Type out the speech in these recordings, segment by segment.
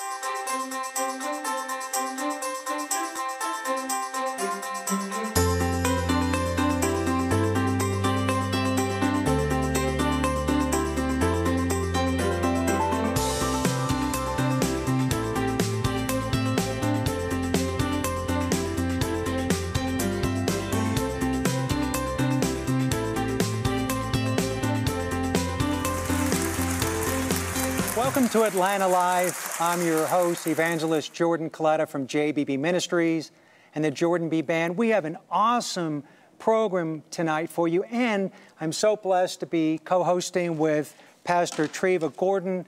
Welcome to Atlanta Live. I'm your host, Evangelist Jordan Colletta from JBB Ministries and the Jordan B Band. We have an awesome program tonight for you, and I'm so blessed to be co hosting with Pastor Treva Gordon.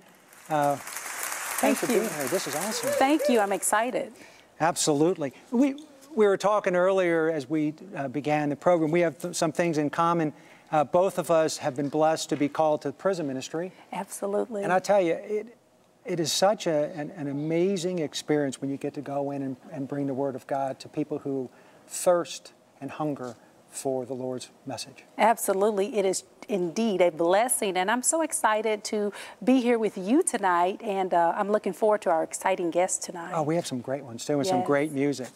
Uh, Thank for you. being here. This is awesome. Thank you. I'm excited. Absolutely. We, we were talking earlier as we uh, began the program. We have th- some things in common. Uh, both of us have been blessed to be called to the prison ministry. Absolutely. And I tell you, it, it is such a, an, an amazing experience when you get to go in and, and bring the Word of God to people who thirst and hunger for the Lord's message. Absolutely. It is indeed a blessing. And I'm so excited to be here with you tonight. And uh, I'm looking forward to our exciting guests tonight. Oh, we have some great ones too, and some great music.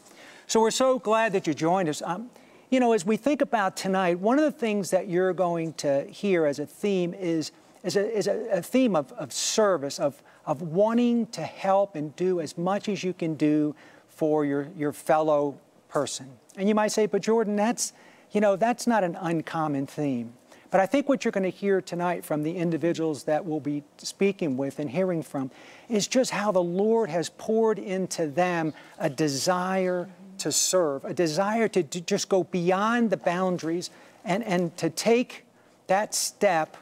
So we're so glad that you joined us. Um, you know, as we think about tonight, one of the things that you're going to hear as a theme is, is, a, is a, a theme of, of service, of, of wanting to help and do as much as you can do for your, your fellow person. And you might say, but Jordan, that's, you know, that's not an uncommon theme. But I think what you're going to hear tonight from the individuals that we'll be speaking with and hearing from is just how the Lord has poured into them a desire to serve, a desire to d- just go beyond the boundaries and, and to take that step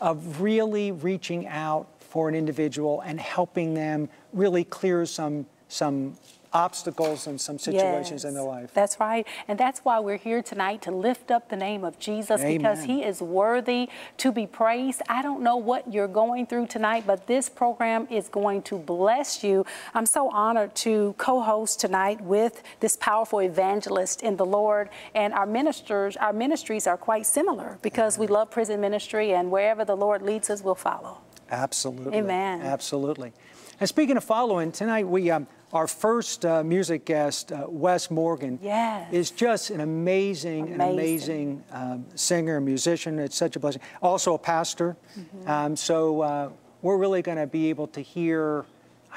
of really reaching out for an individual and helping them really clear some, some obstacles and some situations in their life. That's right. And that's why we're here tonight to lift up the name of Jesus because he is worthy to be praised. I don't know what you're going through tonight, but this program is going to bless you. I'm so honored to co host tonight with this powerful evangelist in the Lord. And our ministers, our ministries are quite similar because we love prison ministry and wherever the Lord leads us, we'll follow. Absolutely. Amen. Absolutely. And speaking of following, tonight we um, our first uh, music guest, uh, Wess Morgan, Yes. is just an amazing, an amazing Amazing. um, singer and musician. It's such a blessing. Also a pastor. Mm-hmm. Um, so uh, we're really going to be able to hear,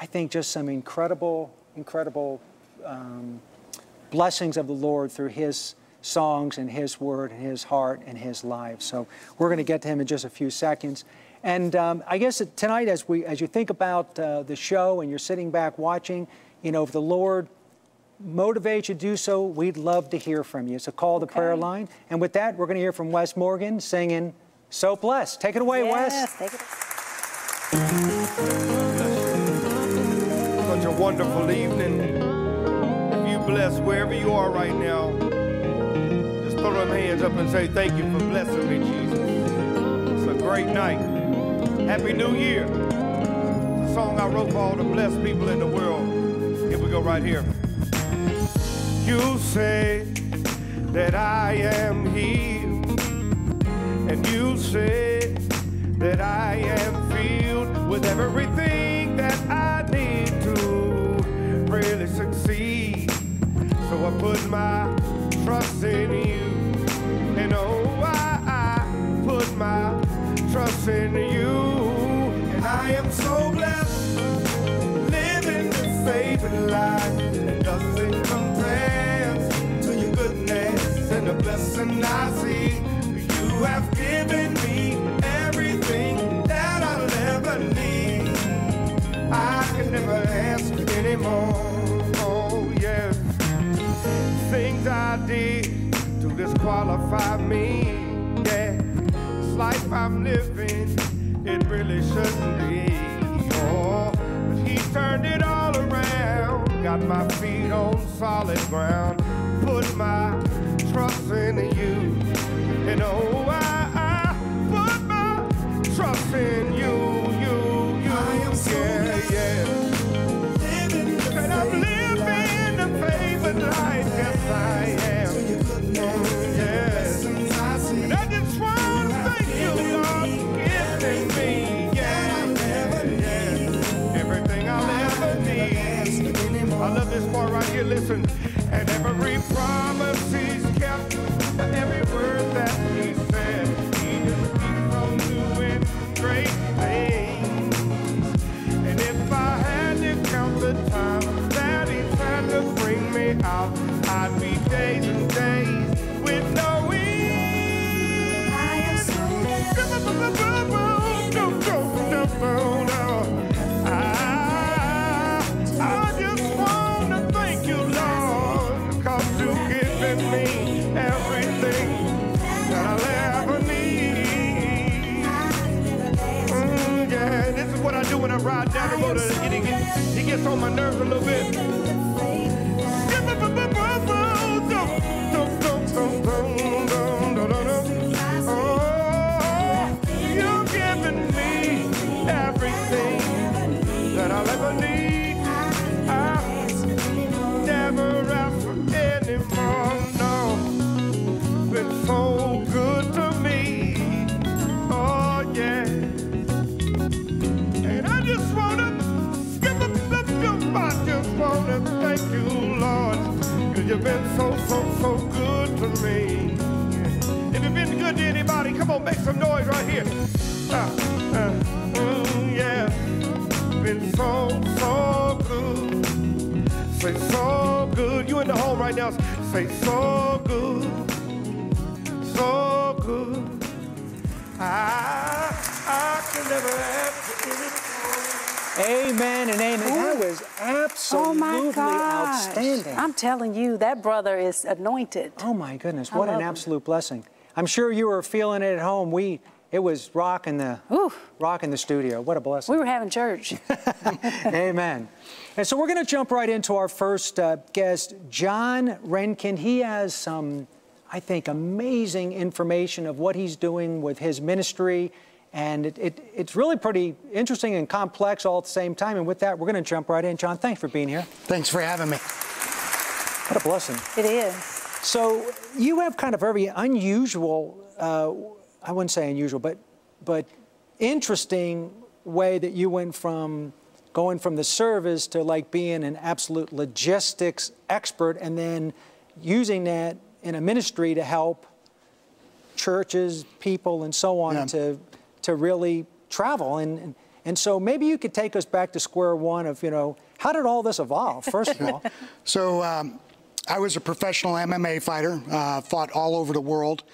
I think, just some incredible, incredible um, blessings of the Lord through his songs and his word and his heart and his life. So we're going to get to him in just a few seconds. And um, I guess tonight, as we as you think about uh, the show and you're sitting back watching, you know, if the Lord motivates you to do so, we'd love to hear from you. So call the prayer line. And with that, we're going to hear from Wess Morgan singing "So Blessed." Take it away, yes, Wess. take it. Such a wonderful evening. If you bless wherever you are right now, just throw them hands up and say, Thank you for blessing me, Jesus. It's a great night. Happy New Year. A song I wrote for all the blessed people in the world. Here we go, right here. You say that I am healed, and you say that I am filled with everything that I need to really succeed. So I put my trust in you, and oh, I, I put my trust in you, to your goodness and the blessing I see. You have given me everything that I'll ever need. I can never ask anymore. Oh, yes. Things I did to disqualify me. Yeah, this life I'm living, it really shouldn't be. Oh, but he turned it. Got my feet on solid ground. Put my trust in you. And oh, I, I put my trust in you, you, you. I am so yeah, yeah. And I'm living the faith and life, yes I am. Every ride down the road. and It, gets on my nerves a little bit. So, so, so good to me. If you've been good to anybody, come on, make some noise right here. Uh, uh, mm, yeah. Been so, so good. Say so good. You in the home right now. Say so good. So good. I, I can never ask for anything. Amen and amen. That was absolutely Oh my gosh. Outstanding. I'm telling you, that brother is anointed. Oh my goodness, what an absolute blessing. I'm sure you were feeling it at home. We it was rocking the Ooh. rocking the studio. What a blessing. We were having church. Amen. And so we're going to jump right into our first uh, guest, John Renken. He has some, I think, amazing information of what he's doing with his ministry. And it, it, it's really pretty interesting and complex all at the same time. And with that, we're going to jump right in. John, thanks for being here. Thanks for having me. What a blessing. it is. So you have kind of very unusual, uh, I wouldn't say unusual, but but interesting way that you went from going from the service to like being an absolute logistics expert and then using that in a ministry to help churches, people, and so on Yeah. to to really travel and. and and so maybe you could take us back to square one of, you know, how did all this evolve, first of all? So um, I was a professional MMA fighter, uh, fought all over the world,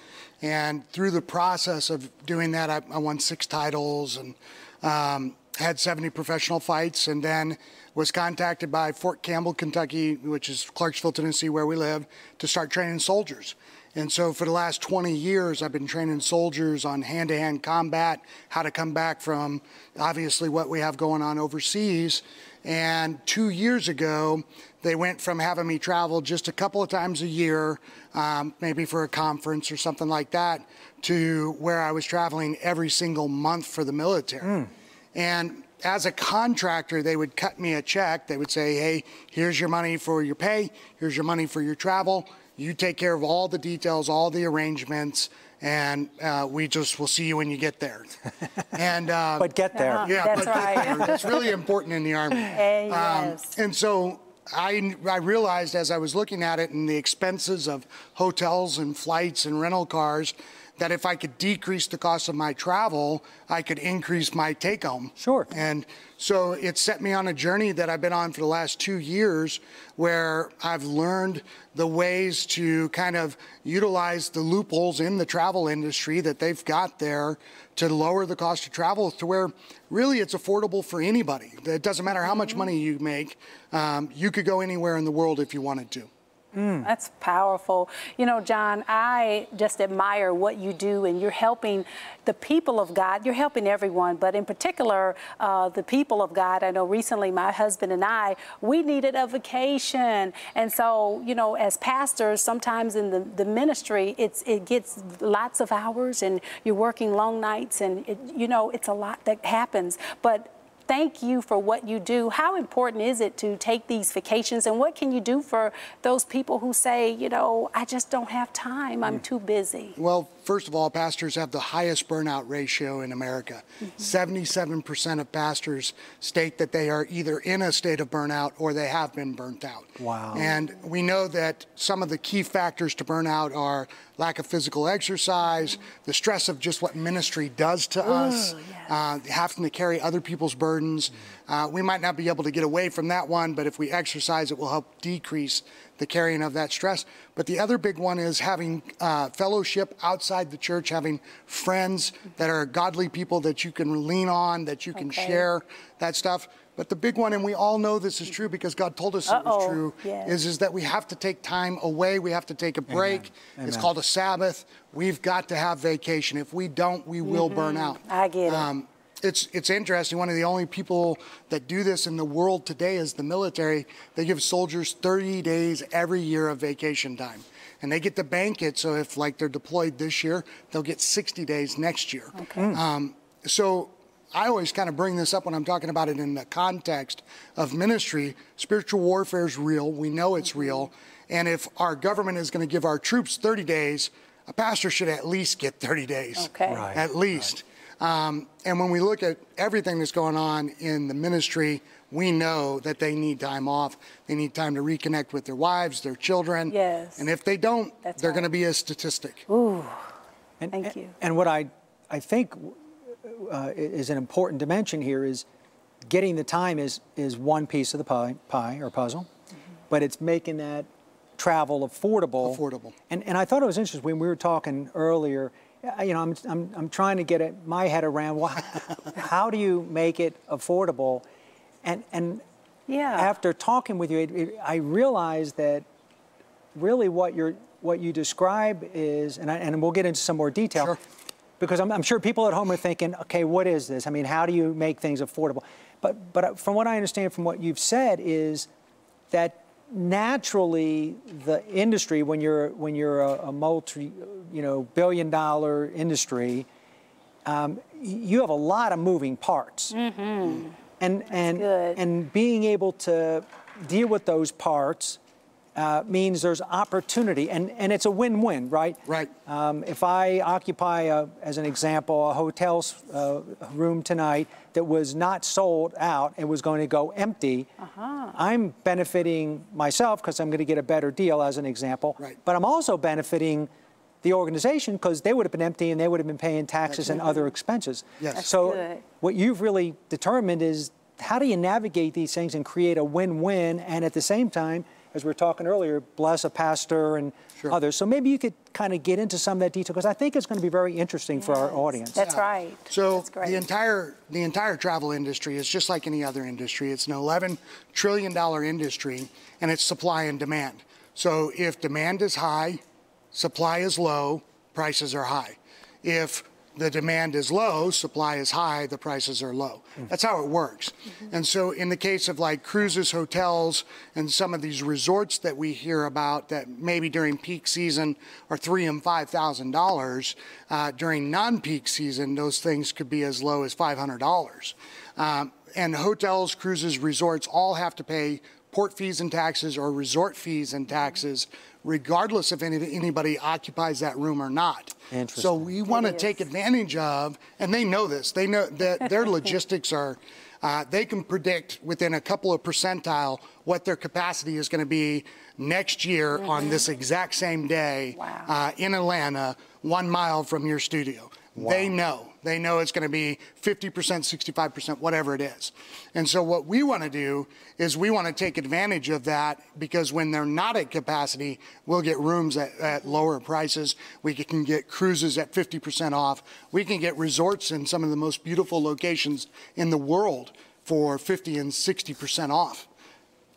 and through the process of doing that, I, I won six titles and um, had 70 professional fights, and then was contacted by Fort Campbell, Kentucky, which is Clarksville, Tennessee, where we live, to start training soldiers. And so for the last 20 years, I've been training soldiers on hand-to-hand combat, how to come back from obviously what we have going on overseas. And two years ago, they went from having me travel just a couple of times a year, um, maybe for a conference or something like that, to where I was traveling every single month for the military. And as a contractor, they would cut me a check. They would say, hey, here's your money for your pay, here's your money for your travel. You take care of all the details, all the arrangements, and uh, we just will see you when you get there. and uh, But get there. Uh-huh. yeah, That's but get right. there. That's really important in the army. Eh, Um, yes. and so I, I realized as I was looking at it and the expenses of hotels and flights and rental cars that if I could decrease the cost of my travel, I could increase my take home. Sure. And so it set me on a journey that I've been on for the last two years where I've learned the ways to kind of utilize the loopholes in the travel industry that they've got there to lower the cost of travel to where really it's affordable for anybody. It doesn't matter how much money you make, um, you could go anywhere in the world if you wanted to. That's powerful. You know, John, I just admire what you do, and you're helping the people of God. You're helping everyone, but in particular, uh, the people of God. I know recently my husband and I, we needed a vacation. And so, you know, as pastors, sometimes in the, the ministry, it's it gets lots of hours, and you're working long nights, and, it, you know, it's a lot that happens. But thank you for what you do. How important is it to take these vacations and what can you do for those people who say, you know, I just don't have time, I'm mm. too busy? Well, first of all, pastors have the highest burnout ratio in America. Mm-hmm. 77% of pastors state that they are either in a state of burnout or they have been burnt out. Wow. And we know that some of the key factors to burnout are lack of physical exercise, the stress of just what ministry does to us, uh, having to carry other people's burdens. Uh, we might not be able to get away from that one, but if we exercise, it will help decrease the carrying of that stress. But the other big one is having uh, fellowship outside the church, having friends that are godly people that you can lean on, that you can Okay. share that stuff. But the big one, and we all know this is true because God told us it was true, yes. is, is that we have to take time away. We have to take a break. It's Amen. called a Sabbath. We've got to have vacation. If we don't, we will burn out. Mm-hmm. I get it. Um, it's, it's interesting. One of the only people that do this in the world today is the military. They give soldiers 30 days every year of vacation time. And they get to bank it. So if like they're deployed this year, they'll get 60 days next year. Okay. Um, so I always kind of bring this up when I'm talking about it in the context of ministry. Spiritual warfare is real. We know it's real. And if our government is going to give our troops 30 days, a pastor should at least get 30 days. Okay. Right. At least. Um, and when we look at everything that's going on in the ministry, we know that they need time off. They need time to reconnect with their wives, their children. Yes. And if they don't, That's they're right. going to be a statistic. And, Thank and- you. And what I, I think uh, is an important dimension here is getting the time is, is one piece of the pie, pie or puzzle, but it's making that travel affordable. Affordable. And, and I thought it was interesting when we were talking earlier. uh, You know, I'm, I'm, I'm trying to get it, my head around well, how do you make it affordable? And, and Yeah. after talking with you, it, it, I realized that really what you're what you describe is, and, I, and we'll get into some more detail, Sure. Because I'm, I'm sure people at home are thinking, okay, what is this? I mean, how do you make things affordable? But but from what I understand from what you've said is that naturally the industry, when you're when you're a, a multi, you know, billion dollar industry, um, you have a lot of moving parts. And and and being able to deal with those parts uh, means there's opportunity, and and it's a win-win, right? Right. Um, if I occupy, a, as an example, a hotel uh, room tonight that was not sold out and was going to go empty, Uh-huh. I'm benefiting myself because I'm going to get a better deal, as an example. Right. But I'm also benefiting the organization because they would have been empty and they would have been paying taxes and other expenses. Yes. That's so good. what you've really determined is how do you navigate these things and create a win-win and at the same time, as we were talking earlier, bless a pastor and Sure. others. So maybe you could kind of get into some of that detail because I think it's going to be very interesting for our audience. That's right. So That's great. the entire the entire travel industry is just like any other industry. It's an 11 trillion dollar industry, and it's supply and demand. So if demand is high, supply is low, prices are high. If the demand is low, supply is high, the prices are low. That's how it works. And so in the case of like cruises, hotels, and some of these resorts that we hear about that maybe during peak season are three and five thousand dollars, uh, during non-peak season, those things could be as low as five hundred dollars. Um, and hotels, cruises, resorts all have to pay port fees and taxes or resort fees and taxes, regardless if any, anybody occupies that room or not. So we want to take advantage of, and they know this. They know that their logistics are. Uh, they can predict within a couple of percentile what their capacity is going to be next year on this exact same day Wow. uh, in Atlanta, one mile from your studio. They know. They know it's going to be 50%, 65%, whatever it is. And so, what we want to do is we want to take advantage of that because when they're not at capacity, we'll get rooms at, at lower prices. We can get cruises at 50% off. We can get resorts in some of the most beautiful locations in the world for 50 and 60% off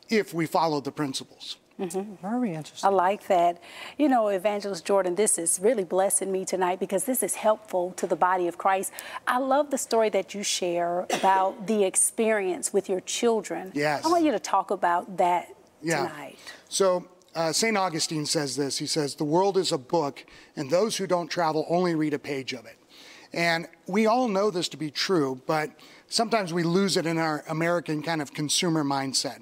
if we follow the principles. Very interesting. I like that. You know, Evangelist Jordan, this is really blessing me tonight because this is helpful to the body of Christ. I love the story that you share about the experience with your children. Yes. I want you to talk about that Yeah. tonight. So uh, St. Augustine says this. He says, The world is a book, and those who don't travel only read a page of it. And we all know this to be true, but sometimes we lose it in our American kind of consumer mindset.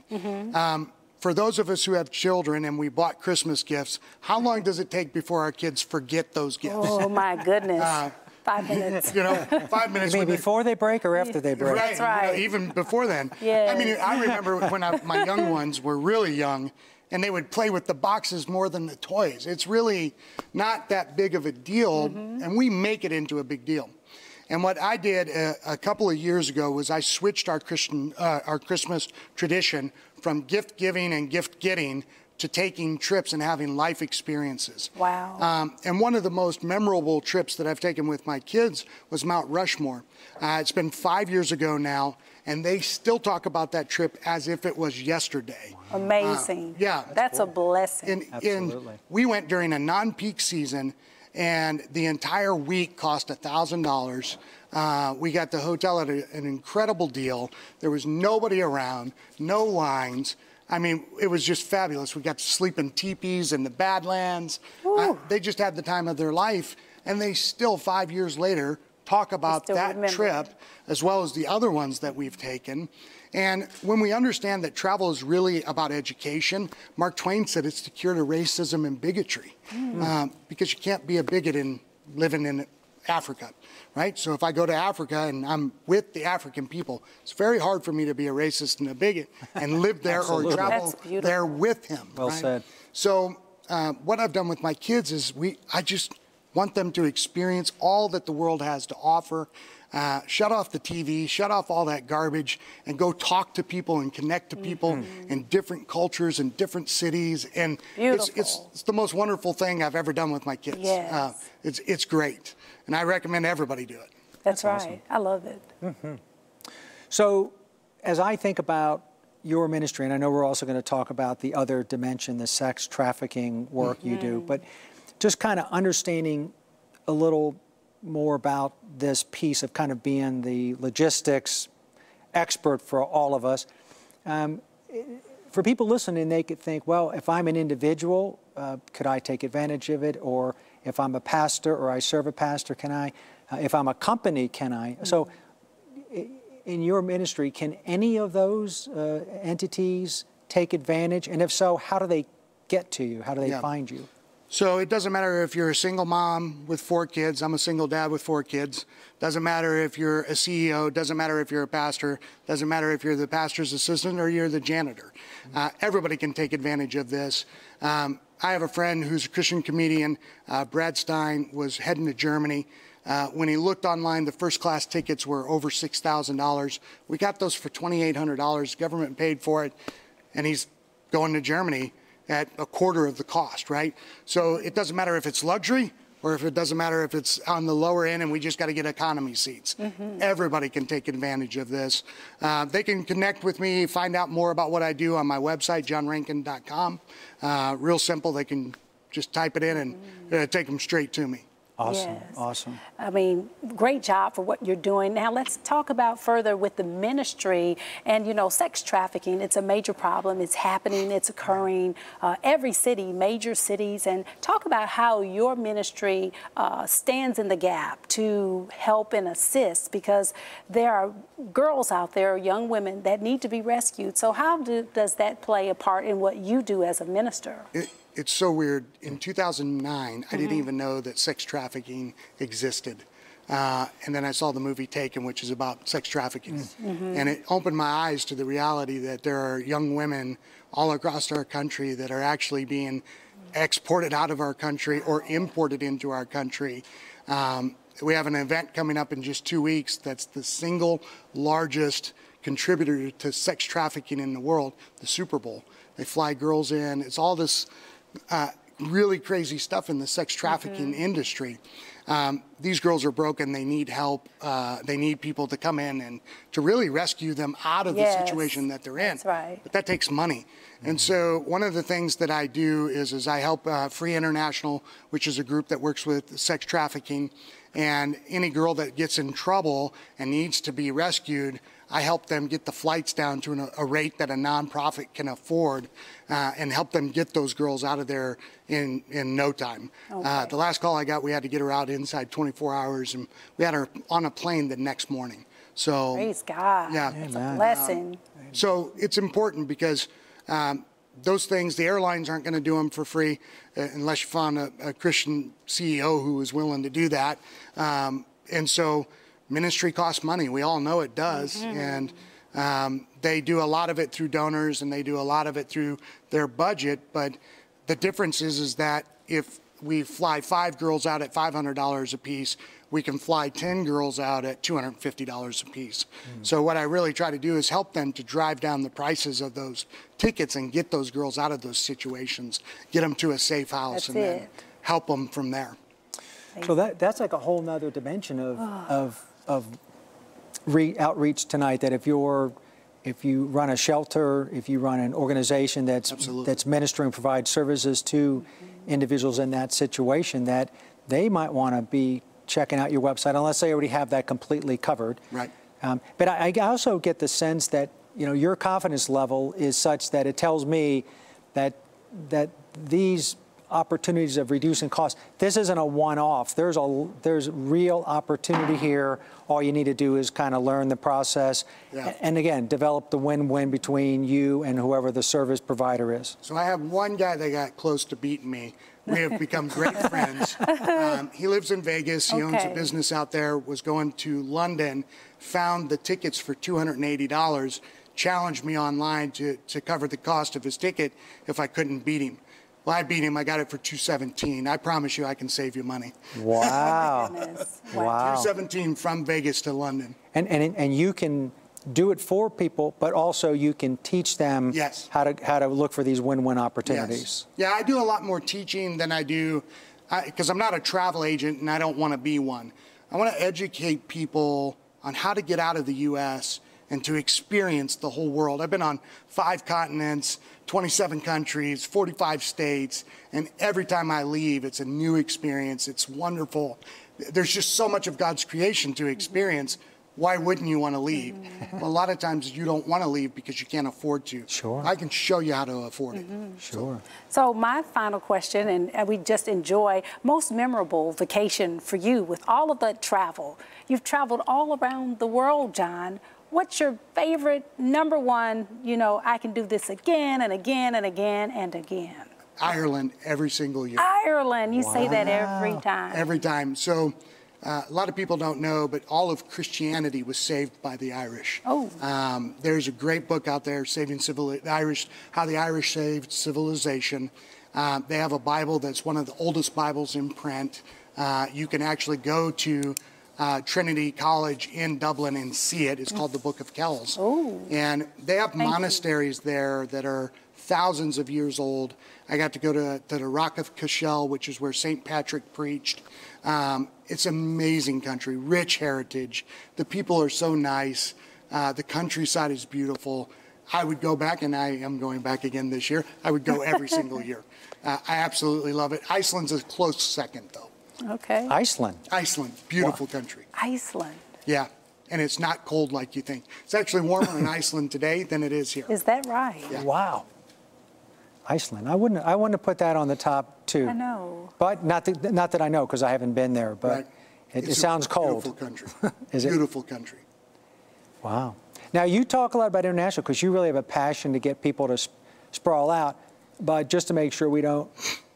Um, for those of us who have children and we bought Christmas gifts, how long does it take before our kids forget those gifts? Oh, my goodness. Five minutes. You know, five minutes. You mean before they break or after they break? Right, That's you know, even before then. yeah. I mean, I remember when I, my young ones were really young, and they would play with the boxes more than the toys. It's really not that big of a deal, Mm-hmm. and we make it into a big deal. And what I did a, a couple of years ago was I switched our Christian, uh, our Christmas tradition from gift giving and gift getting to taking trips and having life experiences. Wow. Um, and one of the most memorable trips that I've taken with my kids was Mount Rushmore. Uh, it's been five years ago now, and they still talk about that trip as if it was yesterday. Amazing. Uh, yeah. That's a blessing. And, Absolutely. and we went during a non-peak season, and the entire week cost $1,000. Uh, we got the hotel at a, an incredible deal. There was nobody around, no lines. I mean, it was just fabulous. We got to sleep in teepees in the Badlands. Uh, they just had the time of their life, and they still, five years later, talk about that remember trip as well as the other ones that we've taken. And when we understand that travel is really about education, Mark Twain said it's the cure to racism and bigotry. Um, because you can't be a bigot in living in Africa, right? So if I go to Africa and I'm with the African people, it's very hard for me to be a racist and a bigot and live there or travel there with him. Well right? said. So uh, what I've done with my kids is we, I just want them to experience all that the world has to offer. Uh, shut off the TV, shut off all that garbage, and go talk to people and connect to people Mm-hmm. in different cultures and different cities. And it's, it's, it's the most wonderful thing I've ever done with my kids. Yes. Uh, it's, it's great. And I recommend everybody do it. That's, right. I love it. So, as I think about your ministry, and I know we're also going to talk about the other dimension, the sex trafficking work you do, but just kind of understanding a little more about this piece of kind of being the logistics expert for all of us. Um, for people listening, they could think, well, if I'm an individual, uh, could I take advantage of it? Or if I'm a pastor or I serve a pastor, can I? Uh, if I'm a company, can I? So, in your ministry, can any of those uh, entities take advantage? And if so, how do they get to you? How do they Yeah. find you? So it doesn't matter if you're a single mom with four kids. I'm a single dad with four kids. Doesn't matter if you're a CEO. Doesn't matter if you're a pastor. Doesn't matter if you're the pastor's assistant or you're the janitor. Uh, everybody can take advantage of this. Um, I have a friend who's a Christian comedian. Uh, Brad Stine was heading to Germany. Uh, when he looked online, the first class tickets were over $6,000. We got those for $2,800. Government paid for it, and he's going to Germany at a quarter of the cost, right? So it doesn't matter if it's luxury or if it doesn't matter if it's on the lower end and we just got to get economy seats. Everybody can take advantage of this. Uh, they can connect with me, find out more about what I do on my website, johnrenken.com. Uh, real simple. They can just type it in and uh, take them straight to me. Awesome, Yes. awesome. I mean, great job for what you're doing. Now let's talk about further with the ministry and you know, sex trafficking. It's a major problem. It's happening. It's occurring uh, every city, major cities, and talk about how your ministry uh, stands in the gap to help and assist because there are girls out there, young women that need to be rescued. So how do, does that play a part in what you do as a minister? It, it's so weird. In 2009, I didn't even know that sex trafficking existed. Uh, and then I saw the movie Taken, which is about sex trafficking. And it opened my eyes to the reality that there are young women all across our country that are actually being exported out of our country or imported into our country. Um, we have an event coming up in just two weeks that's the single largest contributor to sex trafficking in the world, the Super Bowl. They fly girls in. It's all this uh, really crazy stuff in the sex trafficking industry. Um, these girls are broken. They need help. Uh, they need people to come in and to really rescue them out of Yes, the situation that they're in. that's right. But that takes money. And so one of the things that I do is, is I help uh, Free International, which is a group that works with sex trafficking. And any girl that gets in trouble and needs to be rescued, I help them get the flights down to an, a rate that a nonprofit can afford uh, and help them get those girls out of there in, in no time. Uh, Okay. the last call I got, we had to get her out inside 24 hours, and we had her on a plane the next morning. So Praise God. Yeah. It's a Amen. blessing. so it's important because um, those things, the airlines aren't going to do them for free uh, unless you find a, a Christian CEO who is willing to do that. Um, and so ministry costs money. We all know it does. And um, they do a lot of it through donors and they do a lot of it through their budget. But the difference is, is that if we fly five girls out at $500 a piece, we can fly 10 girls out at $250 a piece. Hmm. So what I really try to do is help them to drive down the prices of those tickets and get those girls out of those situations, get them to a safe house That's and then help them from there. So that, that's like a whole nother dimension of, of, of re, outreach tonight, that if you're, if you run a shelter, if you run an organization that's, Absolutely. that's ministering, provides services to individuals in that situation, that they might want to be checking out your website unless they already have that completely covered. Right. Um, but I, I also get the sense that you know your confidence level is such that it tells me that that these opportunities of reducing costs. This isn't a one-off. There's a there's real opportunity here. All you need to do is kind of learn the process, Yeah. and again develop the win-win between you and whoever the service provider is. So I have one guy that got close to beating me. We have become great friends. Um, he lives in Vegas. He owns a business out there. Was going to London, found the tickets for two hundred and eighty dollars. Challenged me online to to cover the cost of his ticket if I couldn't beat him. Well, I beat him. I got it for two seventeen. I promise you, I can save you money. Wow. Oh, goodness. Wow. Two seventeen from Vegas to London. And, and, and you can do it for people, but also you can teach them Yes. how to, how to look for these win-win opportunities. Yes. opportunities. Yeah, I do a lot more teaching than I do, because I'm not a travel agent and I don't want to be one. I want to educate people on how to get out of the U.S. and to experience the whole world. I've been on five continents, 27 countries, 45 states, and every time I leave, it's a new experience. It's wonderful. There's just so much of God's creation to experience. Why wouldn't you want to leave? Well, a lot of times you don't want to leave because you can't afford to. Sure. I can show you how to afford it. Mm-hmm. Sure. So my final question, and we just enjoy most memorable vacation for you with all of the travel. You've traveled all around the world, John. What's your favorite number one? You know, I can do this again and again and again and again. Ireland every single year. Ireland, you say that every time. Every time. So uh, a lot of people don't know, but all of Christianity was saved by the Irish. Oh. Um, there's a great book out there, Saving Civil the Irish, How the Irish Saved Civilization. Uh, they have a Bible that's one of the oldest Bibles in print. Uh, you can actually go to uh, Trinity College in Dublin and see it. It's called the Book of Kells. Oh. And they have you. monasteries there that are thousands of years old. I got to go to, to the Rock of Cashel, which is where St. Patrick preached. Um, it's amazing country, rich heritage. The people are so nice. Uh, the countryside is beautiful. I would go back, and I am going back again this year. I would go every single year. Uh, I absolutely love it. Iceland's a close second, though. Okay. Iceland. Iceland, beautiful country. Iceland. Yeah, and it's not cold like you think. It's actually warmer in Iceland today than it is here. Is that right? Yeah. Wow. Iceland. I wouldn't. I wouldn't have put that on the top two. I know. But not that, not that I know because I haven't been there. But Right. it, it It's a sounds cold. Beautiful country. Is it? Beautiful country. Wow. Now you talk a lot about international because you really have a passion to get people to sp- sprawl out. But just to make sure we don't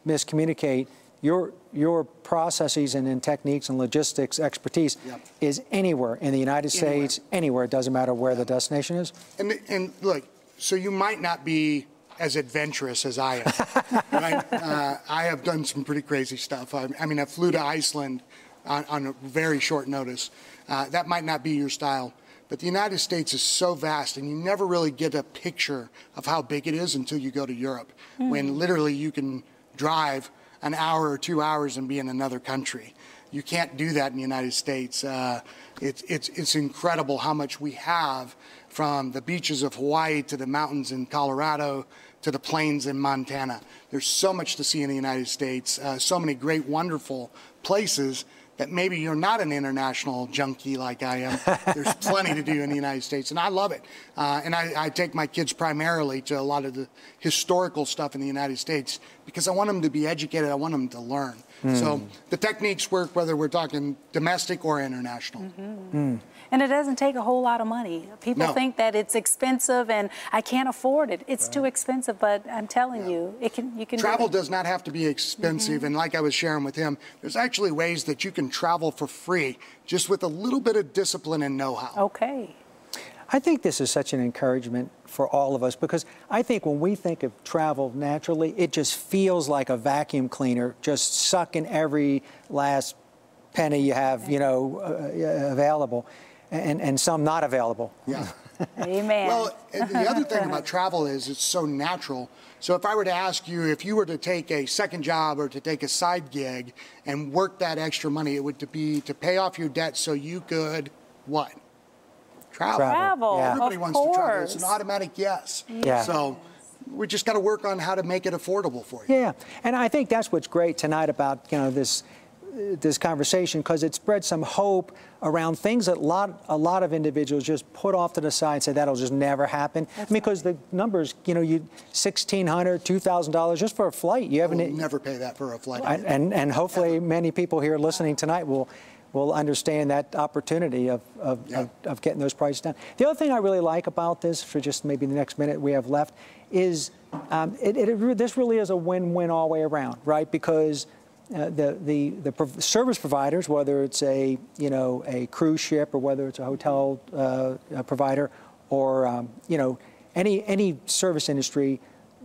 miscommunicate, your your processes and, techniques and logistics expertise Yep. is anywhere in the United Anywhere. States, anywhere. It doesn't matter where the destination is. And, and look, so you might not be as adventurous as I am. right? Uh, I have done some pretty crazy stuff. I, I mean, I flew to Iceland on, on a very short notice. Uh, that might not be your style. But the United States is so vast, and you never really get a picture of how big it is until you go to Europe, when literally you can drive an hour or two hours and be in another country. You can't do that in the United States. Uh, it's, it's, it's incredible how much we have from the beaches of Hawaii to the mountains in Colorado to the plains in Montana. There's so much to see in the United States, uh, so many great, wonderful places that maybe you're not an international junkie like I am. There's plenty to do in the United States, and I love it. Uh, and I, I take my kids primarily to a lot of the historical stuff in the United States because I want them to be educated. I want them to learn. So hmm. the techniques work whether we're talking domestic or international. Mm-hmm. Hmm. And it doesn't take a whole lot of money. People No. think that it's expensive and I can't afford it. It's too expensive, but I'm telling you, it can. You can. Travel it. does not have to be expensive, and like I was sharing with him, there's actually ways that you can travel for free just with a little bit of discipline and know-how. Okay. I think this is such an encouragement for all of us because I think when we think of travel naturally, it just feels like a vacuum cleaner just sucking every last penny you have, you know, uh, available, and and some not available. Yeah. Amen. Well, the other thing about travel is it's so natural. So if I were to ask you if you were to take a second job or to take a side gig and work that extra money, it would to be to pay off your debt so you could what? Travel. Travel. Travel. Yeah. Everybody of wants to travel. It's an automatic yes. Yeah. So we just got to work on how to make it affordable for you. Yeah, and I think that's what's great tonight about you know this this conversation because it spread some hope around things that a lot a lot of individuals just put off to the side and say that'll just never happen. I mean, because the numbers, you know, you sixteen hundred, two thousand dollars just for a flight. You haven't. We'll never pay that for a flight. I- and and hopefully many people here listening tonight will will understand that opportunity of of, Yeah. of of getting those prices down. The other thing I really like about this, for just maybe the next minute we have left, is um, it, it, re- this really is a win-win all the way around, right? Because uh, the the the prov- service providers, whether it's a you know a cruise ship or whether it's a hotel uh, uh, provider or um, you know any any service industry,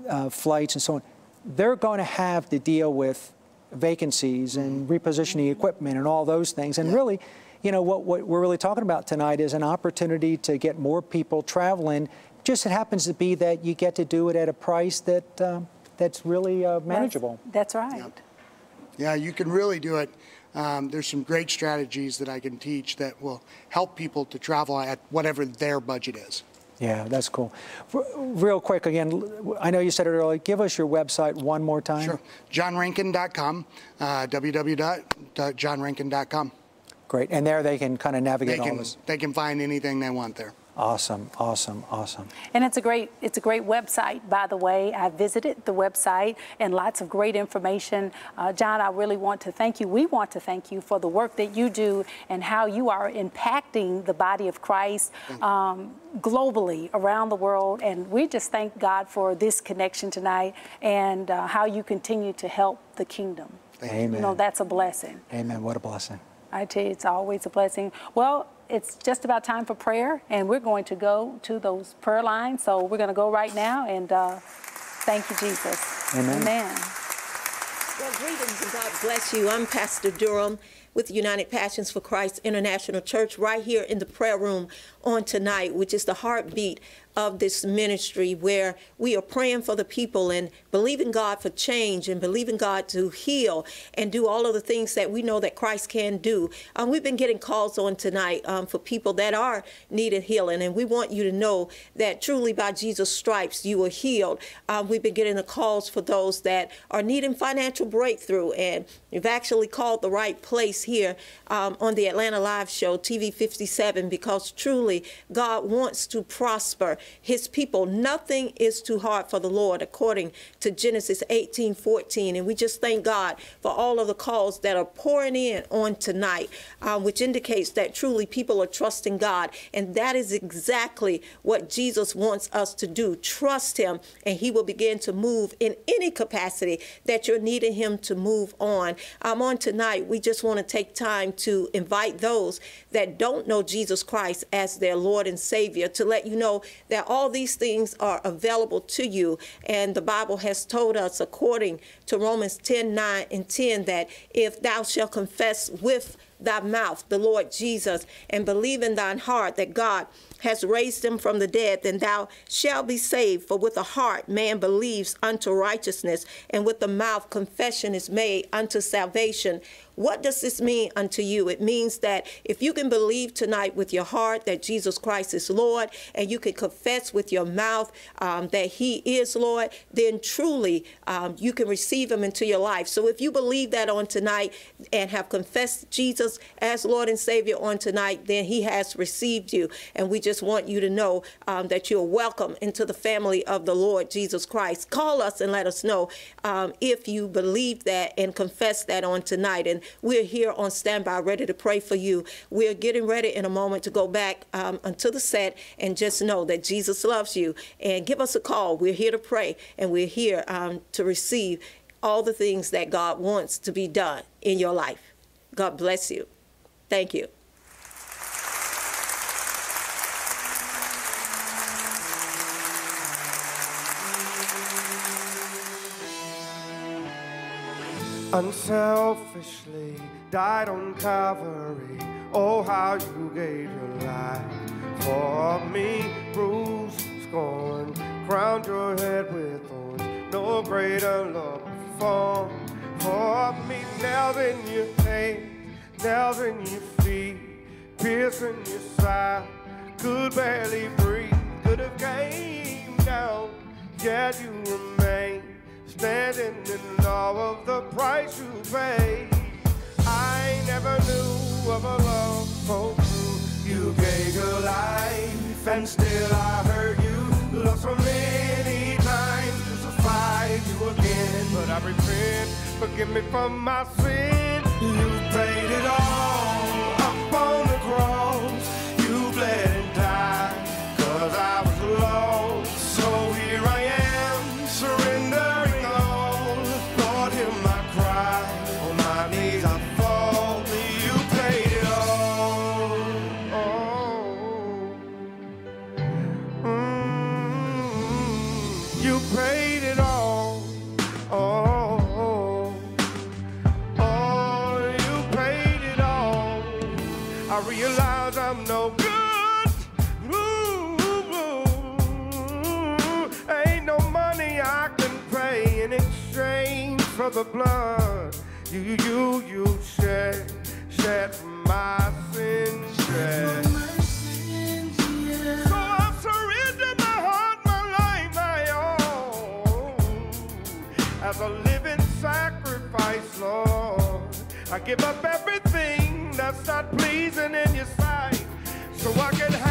uh, flights and so on, they're going to have to deal with vacancies and repositioning equipment and all those things. And really, you know, what, what we're really talking about tonight is an opportunity to get more people traveling. Just it happens to be that you get to do it at a price that um, that's really uh, manageable. That's, that's right. Yeah, you can really do it. Um, there's some great strategies that I can teach that will help people to travel at whatever their budget is. Yeah, that's cool. Real quick again, I know you said it earlier. Give us your website one more time. Sure. JohnRenken.com, uh, www.johnrenken.com. Great. And there they can kind of navigate They all can, this. they can find anything they want there. Awesome, awesome, awesome. And it's a great it's a great website, by the way. I visited the website and lots of great information. Uh, John, I really want to thank you. We want to thank you for the work that you do and how you are impacting the body of Christ um, globally around the world. And we just thank God for this connection tonight and uh, how you continue to help the kingdom. Amen. You know, that's a blessing. Amen. What a blessing. I tell you, it's always a blessing. Well, it's just about time for prayer, and we're going to go to those prayer lines. So we're going to go right now, and uh, thank you, Jesus. Amen. Amen. Well, greetings and God bless you. I'm Pastor Durham with United Passions for Christ International Church right here in the prayer room on tonight, which is the heartbeat of this ministry where we are praying for the people and believing God for change and believing God to heal and do all of the things that we know that Christ can do. Um, we've been getting calls on tonight um, for people that are needed healing, and we want you to know that truly by Jesus' stripes you are healed. Um, we've been getting the calls for those that are needing financial breakthrough, and you've actually called the right place here um, on the Atlanta Live Show, TV 57, because truly God wants to prosper his people. Nothing is too hard for the Lord, according to Genesis 18 14. And we just thank God for all of the calls that are pouring in on tonight, um, which indicates that truly people are trusting God. And that is exactly what Jesus wants us to do. Trust him, and he will begin to move in any capacity that you're needing him to move on. Um, on tonight, we just want to take time to invite those that don't know Jesus Christ as their Lord and Savior to let you know that all these things are available to you. And the Bible has told us, according to Romans 10 9 and 10, that if thou shalt confess with thy mouth the Lord Jesus and believe in thine heart that God has raised him from the dead, then thou shalt be saved. For with the heart man believes unto righteousness, and with the mouth confession is made unto salvation. What does this mean unto you? It means that if you can believe tonight with your heart that Jesus Christ is Lord, and you can confess with your mouth um, that He is Lord, then truly um, you can receive Him into your life. So if you believe that on tonight and have confessed Jesus as Lord and Savior on tonight, then He has received you. And we just want you to know um, that you're welcome into the family of the Lord Jesus Christ. Call us and let us know um, if you believe that and confess that on tonight. And we're here on standby, ready to pray for you. We're getting ready in a moment to go back um, until the set and just know that Jesus loves you. And give us a call. We're here to pray and we're here um, to receive all the things that God wants to be done in your life. God bless you. Thank you. Unselfishly died on Calvary. Oh, how you gave your life for me. Bruised, scorned, crowned your head with thorns. No greater love performed for me. Nailed in your hands, nailed in your feet, piercing your side. Could barely breathe, could have came down, yet you remain standing in all of the price you paid. I never knew of a love so true. You gave your life, and still I heard you. Lost so many times, crucified you again. But I repent, forgive me for my sin. The blood you, you, you shed, shed for my sins. Shed. So I surrender my heart, my life, my all as a living sacrifice, Lord. I give up everything that's not pleasing in your sight so I can have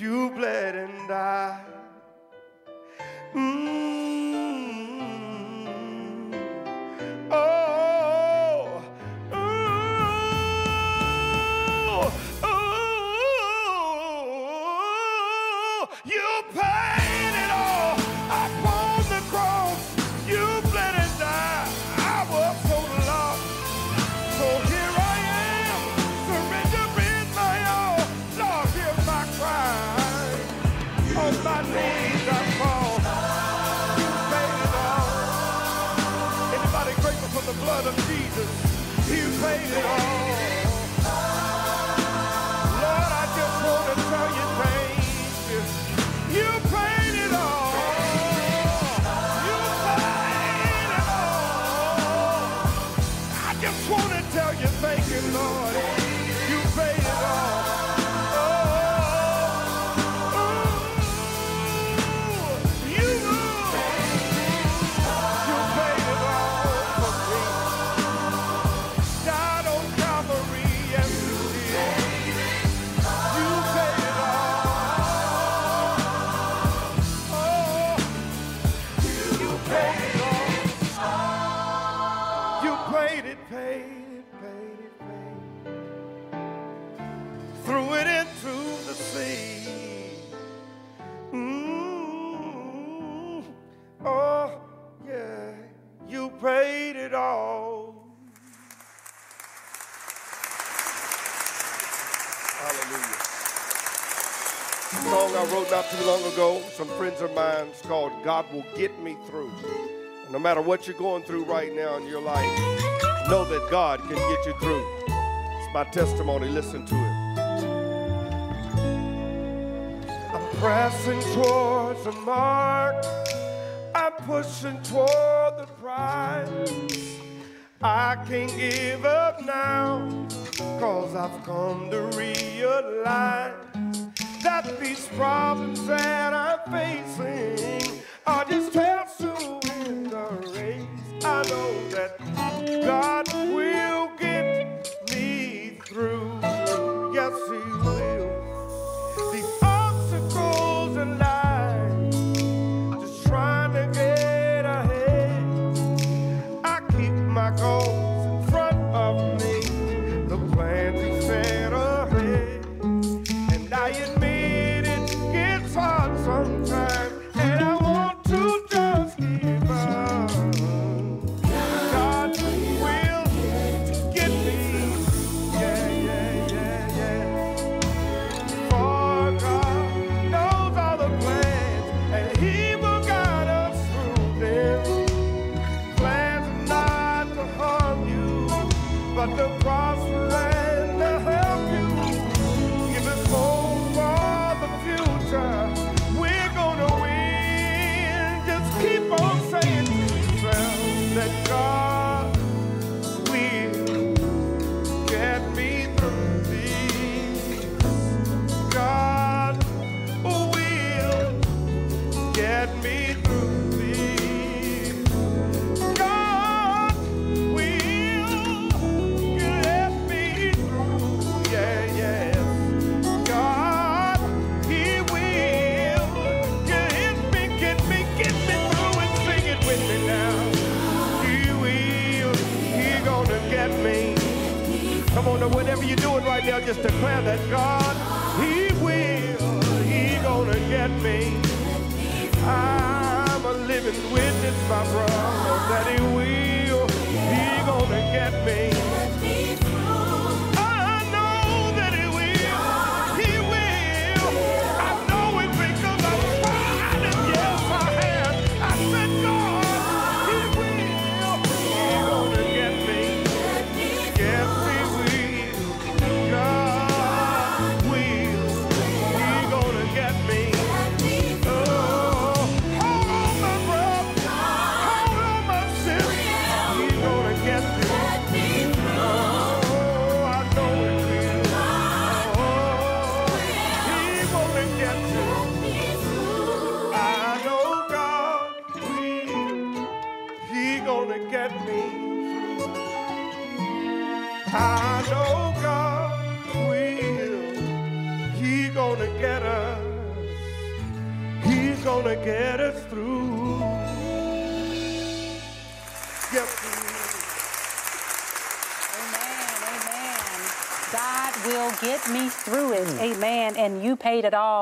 You bled and died. Mm. Too long ago. Some friends of mine. Called God Will Get Me Through. No matter what you're going through right now in your life, know that God can get you through. It's my testimony. Listen to it. I'm pressing towards the mark. I'm pushing toward the prize. I can't give up now, cause I've come to realize these problems that I'm facing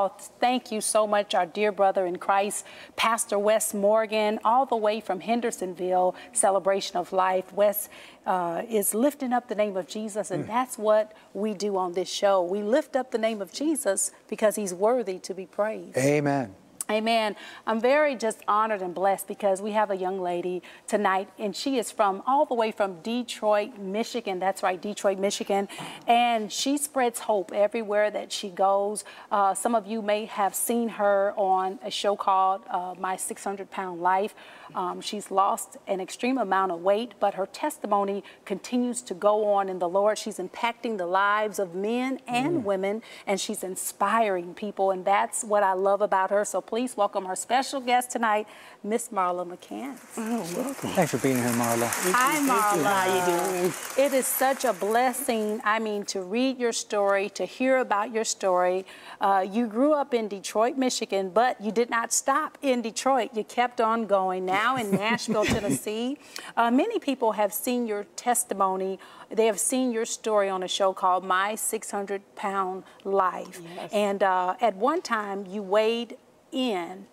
all. Thank you so much, our dear brother in Christ, Pastor Wess Morgan, all the way from Hendersonville, Celebration of Life. Wess uh, is lifting up the name of Jesus, and that's what we do on this show. We lift up the name of Jesus because he's worthy to be praised. Amen. Amen. I'm very just honored and blessed because we have a young lady tonight, and she is from all the way from Detroit, Michigan. That's right, Detroit, Michigan. And she spreads hope everywhere that she goes. Uh, some of you may have seen her on a show called uh, My 600 Pound Life. Um, she's lost an extreme amount of weight, but her testimony continues to go on in the Lord. She's impacting the lives of men and women, and she's inspiring people, and that's what I love about her. So please welcome our special guest tonight, Miss Marla McCants. Oh, welcome. Thanks for being here, Marla. Hi, Marla. How you doing? It is such a blessing, I mean, to read your story, to hear about your story. Uh, you grew up in Detroit, Michigan, but you did not stop in Detroit. You kept on going. Now in Nashville, Tennessee. Uh, many people have seen your testimony. They have seen your story on a show called My 600 Pound Life. Yes. And uh, at one time, you weighed in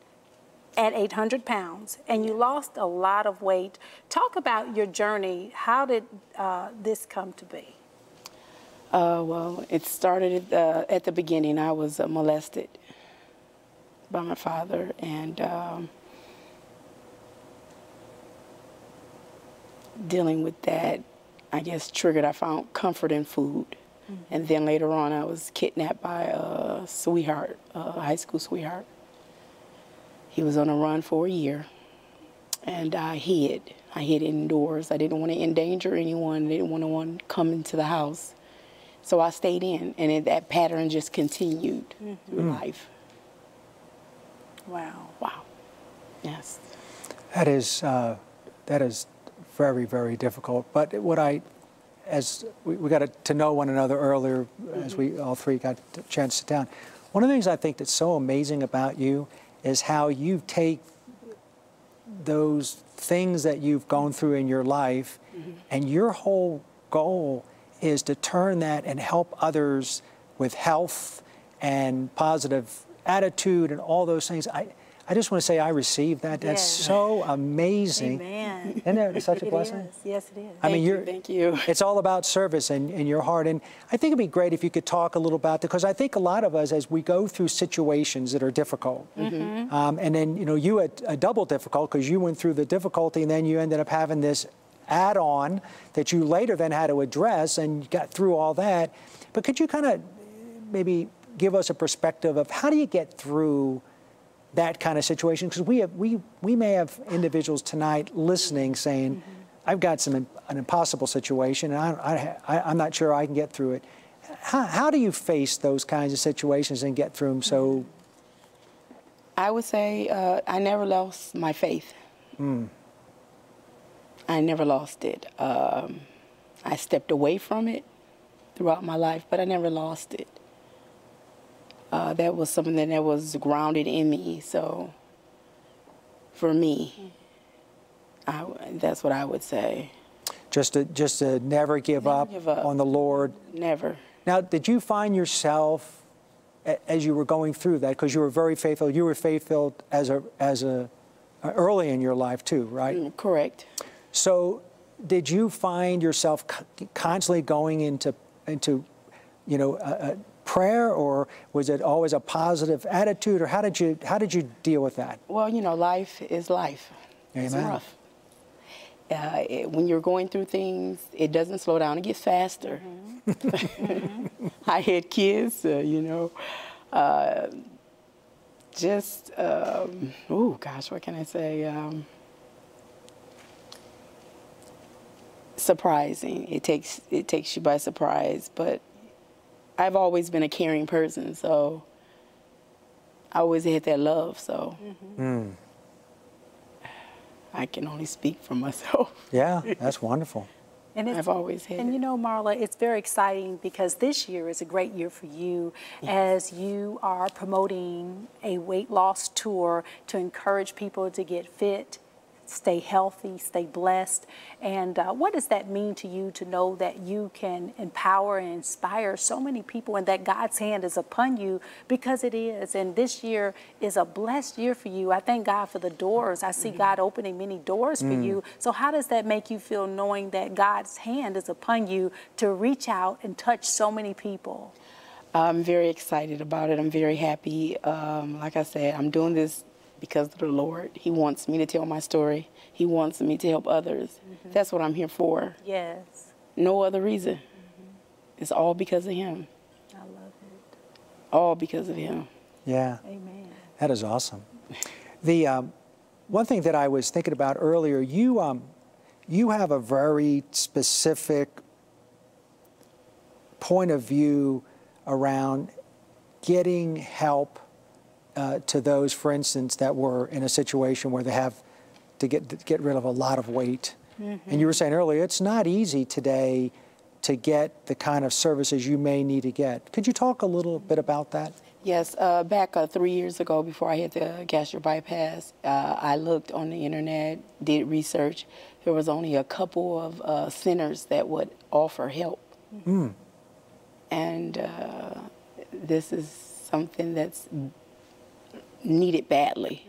at 800 pounds and you lost a lot of weight. Talk about your journey. How did uh, this come to be? Uh, well, it started at the, at the beginning. I was uh, molested by my father, and um, dealing with that, I guess triggered. I found comfort in food, and then later on, I was kidnapped by a sweetheart, a high school sweetheart. He was on a run for a year, and I hid. I hid indoors. I didn't want to endanger anyone. I didn't want anyone come into the house. So I stayed in, and it, that pattern just continued mm-hmm. through mm. life. Wow. Wow. Yes. That is uh, that is very very difficult. But what I, as we, we got to, to know one another earlier, as mm-hmm. we all three got a chance to sit down. One of the things I think that's so amazing about you is how you take those things that you've gone through in your life, mm-hmm. and your whole goal is to turn that and help others with health and positive attitude and all those things. I, I just want to say I received that. That's Yes. so amazing. Amen. Isn't that such a It blessing? is. Yes, it is. I mean, Thank you, you're, thank you. It's all about service and, and your heart. And I think it'd be great if you could talk a little about that because I think a lot of us, as we go through situations that are difficult, um, and then you know you had a double difficult because you went through the difficulty and then you ended up having this add-on that you later then had to address and you got through all that. But could you kind of maybe give us a perspective of how do you get through? That kind of situation because we have we we may have individuals tonight listening saying i've got some an impossible situation and I, I, i'm not sure i can get through it how, how do you face those kinds of situations and get through them so I would say uh, I never lost my faith. I never lost it. Um, I stepped away from it throughout my life, but I never lost it. Uh, that was something that was grounded in me. So, for me, I that's what I would say. just to just to never give, Never up, give up. on the lord Never. now did you find yourself as you were going through that because you were very faithful you were faithful as a as a early in your life too right Mm, Correct. So, did you find yourself constantly going into into, you know, a prayer, or was it always a positive attitude, or how did you how did you deal with that? Well, you know, life is life. It's rough. Uh, it, when you're going through things, it doesn't slow down. It gets faster. I had kids, uh, you know, uh, just, um, oh gosh, what can I say? Um, surprising. It takes it takes you by surprise, but I've always been a caring person, so I always had that love. So mm. I can only speak for myself. Yeah, that's wonderful. And it's- I've always had And it. you know, Marla, it's very exciting because this year is a great year for you as you are promoting a weight loss tour to encourage people to get fit, stay healthy, stay blessed. And uh, what does that mean to you to know that you can empower and inspire so many people and that God's hand is upon you because it is. And this year is a blessed year for you. I thank God for the doors. I see God opening many doors for you. So, how does that make you feel knowing that God's hand is upon you to reach out and touch so many people? I'm very excited about it. I'm very happy. Um, like I said, I'm doing this because of the Lord. He wants me to tell my story. He wants me to help others. That's what I'm here for. Yes, No other reason. It's all because of Him. I love it. All because of Him. Yeah, Amen. that is awesome. The um, one thing that I was thinking about earlier, you um, you have a very specific point of view around getting help uh, to those, for instance, that were in a situation where they have to get get rid of a lot of weight. And you were saying earlier, it's not easy today to get the kind of services you may need to get. Could you talk a little bit about that? Yes, uh, back uh, three years ago, before I had the gastric bypass, uh, I looked on the internet, did research. There was only a couple of uh, centers that would offer help, and uh, this is something that's needed badly.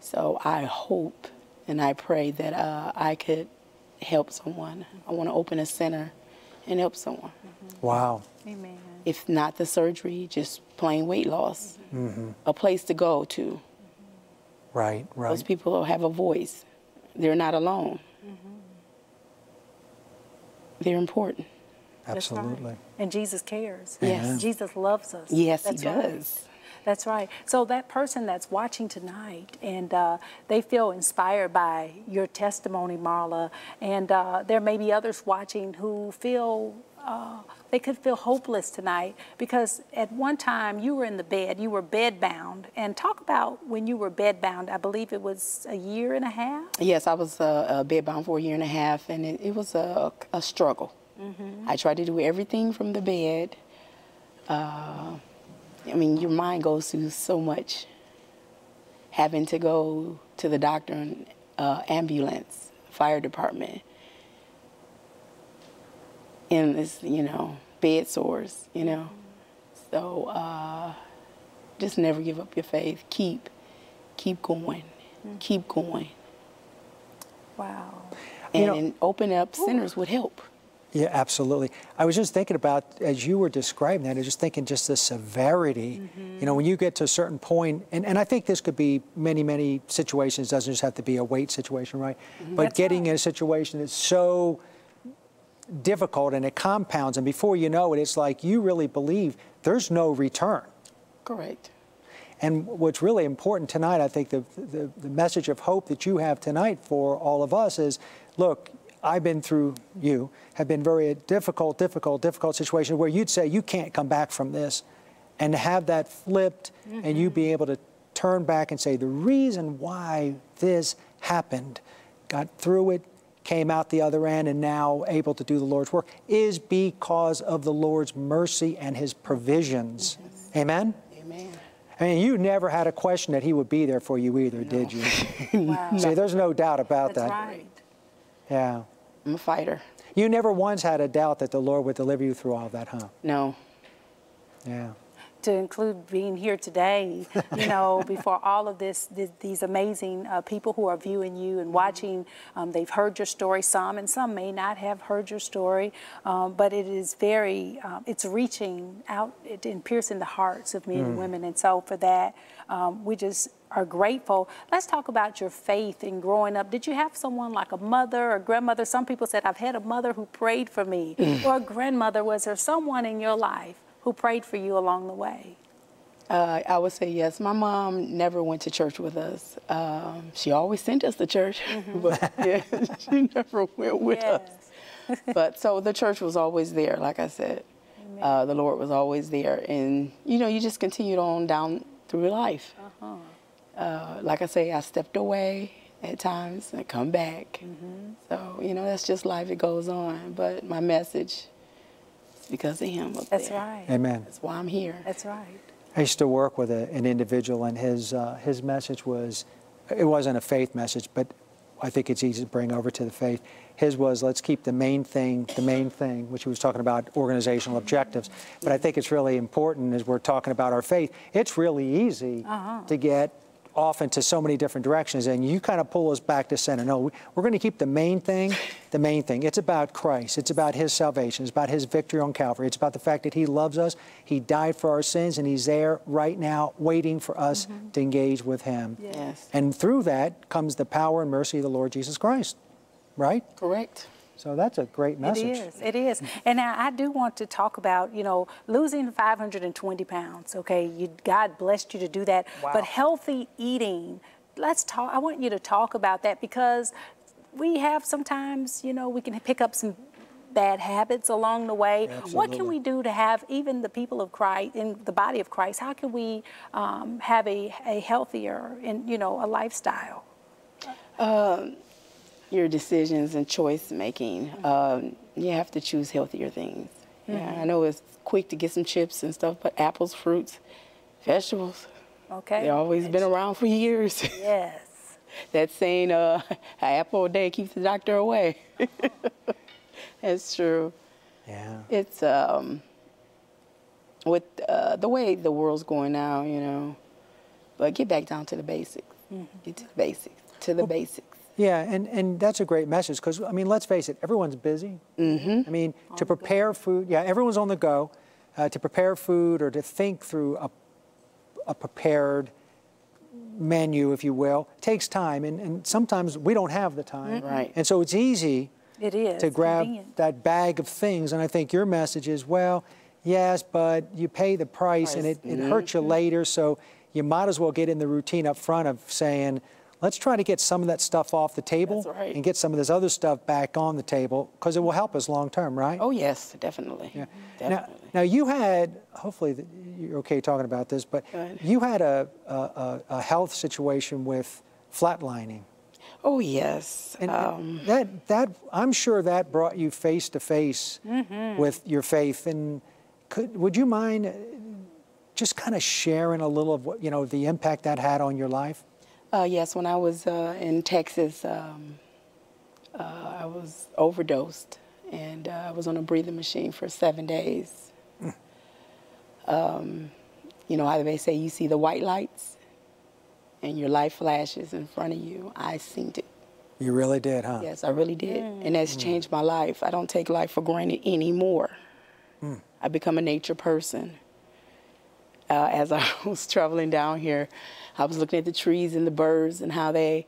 So I hope and I pray that uh, I could help someone. I want to open a center and help someone. Wow. Amen. If not the surgery, just plain weight loss. mm -hmm. A place to go to. Right, right. Those right. people have a voice. They're not alone. They're important. That's right. Absolutely. And Jesus cares. Yes. Amen. Jesus loves us. Yes, That's he right. That's right. So that person that's watching tonight and uh, they feel inspired by your testimony, Marla, and uh, there may be others watching who feel uh, they could feel hopeless tonight because at one time you were in the bed, you were bedbound. And talk about when you were bedbound. I believe it was a year and a half. Yes, I was uh, uh, bedbound for a year and a half, and it, it was a, a struggle. I tried to do everything from the bed. Uh, I mean, your mind goes through so much. Having to go to the doctor and uh, ambulance, fire department, and this, you know, bed sores, you know. So uh, just never give up your faith. Keep, keep going, keep going, Wow. You and, know- open up sinners would help. Yeah, absolutely. I was just thinking about, as you were describing that, I was just thinking just the severity. You know, when you get to a certain point, and, and I think this could be many, many situations, doesn't just have to be a weight situation, right? Mm-hmm. But That's getting right. in a situation that's so difficult and it compounds, and before you know it, it's like you really believe there's no return. Correct. And what's really important tonight, I think the, the, the message of hope that you have tonight for all of us is look, I've been through, you have been very difficult, difficult, difficult situations where you'd say you can't come back from this. And to have that flipped and you mm-hmm. be able to turn back and say, the reason why this happened, got through it, came out the other end, and now able to do the Lord's work is because of the Lord's mercy and his provisions. Amen? Amen. I mean, you never had a question that he would be there for you either, did you? Wow. See, there's no doubt about That's that. right. Yeah. I'm a fighter. You never once had a doubt that the Lord would deliver you through all that, huh? No. Yeah. To include being here today, you know, before all of this, th- these amazing uh, people who are viewing you and watching, um, they've heard your story, some, and some may not have heard your story, um, but it is very, um, it's reaching out it, and piercing the hearts of men and women. And so for that, um, we just are grateful. Let's talk about your faith in growing up. Did you have someone like a mother or grandmother? Some people said, I've had a mother who prayed for me, or a grandmother. Was there someone in your life who prayed for you along the way? Uh, I would say yes. My mom never went to church with us. Um, she always sent us to church, but yeah, she never went with us. But so the church was always there, like I said. Uh, the Lord was always there. And, you know, you just continued on down through life. Uh, like I say, I stepped away at times and come back. So, you know, that's just life. It goes on. But my message because of Him up That's there. right. Amen. That's why I'm here. That's right. I used to work with a, an individual, and his uh, his message was, it wasn't a faith message, but I think it's easy to bring over to the faith. His was, let's keep the main thing the main thing, which he was talking about organizational objectives. But I think it's really important as we're talking about our faith. It's really easy to get off into so many different directions, and you kind of pull us back to center. No, we- we're going to keep the main thing the main thing. It's about Christ. It's about His salvation. It's about His victory on Calvary. It's about the fact that He loves us. He died for our sins, and He's there right now waiting for us mm-hmm. to engage with Him. Yes. And through that comes the power and mercy of the Lord Jesus Christ, right? Correct. So that's a great message. It is. It is. And now I do want to talk about, you know, losing 520 pounds. Okay, you, God blessed you to do that. But healthy eating. Let's talk. I want you to talk about that because we have sometimes, you know, we can pick up some bad habits along the way. Absolutely. What can we do to have even the people of Christ in the body of Christ? How can we um, have a, a healthier and you know a lifestyle? Your decisions and choice making. Um, you have to choose healthier things. Yeah, I know it's quick to get some chips and stuff, but apples, fruits, vegetables, Okay. they've always been around for years. Yes. that saying, uh, an apple a day keeps the doctor away. That's true. Yeah. It's um, with uh, the way the world's going now, you know. But get back down to the basics. Get to the basics. To the basics. Yeah, and, and that's a great message because, I mean, let's face it, everyone's busy. Mm-hmm. I mean, to prepare food, yeah, everyone's on the go. Uh, to prepare food or to think through a, a prepared menu, if you will, takes time. And, and sometimes we don't have the time. Right. And so it's easy It is. to grab convenient. that bag of things. And I think your message is, well, yes, but you pay the price, and Price. it, it hurts you later. So you might as well get in the routine up front of saying, let's try to get some of that stuff off the table right. and get some of this other stuff back on the table because it will help us long term, right? Oh, yes, definitely. Yeah. Now, Definitely. now now, you had, hopefully th- you're okay talking about this, but you had a, a, a, health situation with flatlining. oh, yes. And um, that, that, I'm sure that brought you face to face Mm-hmm. with your faith. And could, would you mind just kind of sharing a little of what, you know, the impact that had on your life? Uh, yes, when I was uh, in Texas, um, uh, I was overdosed and uh, I was on a breathing machine for seven days. Um, you know how they say you see the white lights and your life flashes in front of you? I seen it. You really did, huh? Yes, I really did. And that's changed my life. I don't take life for granted anymore. I become a nature person. Uh, as I was traveling down here, I was looking at the trees and the birds and how they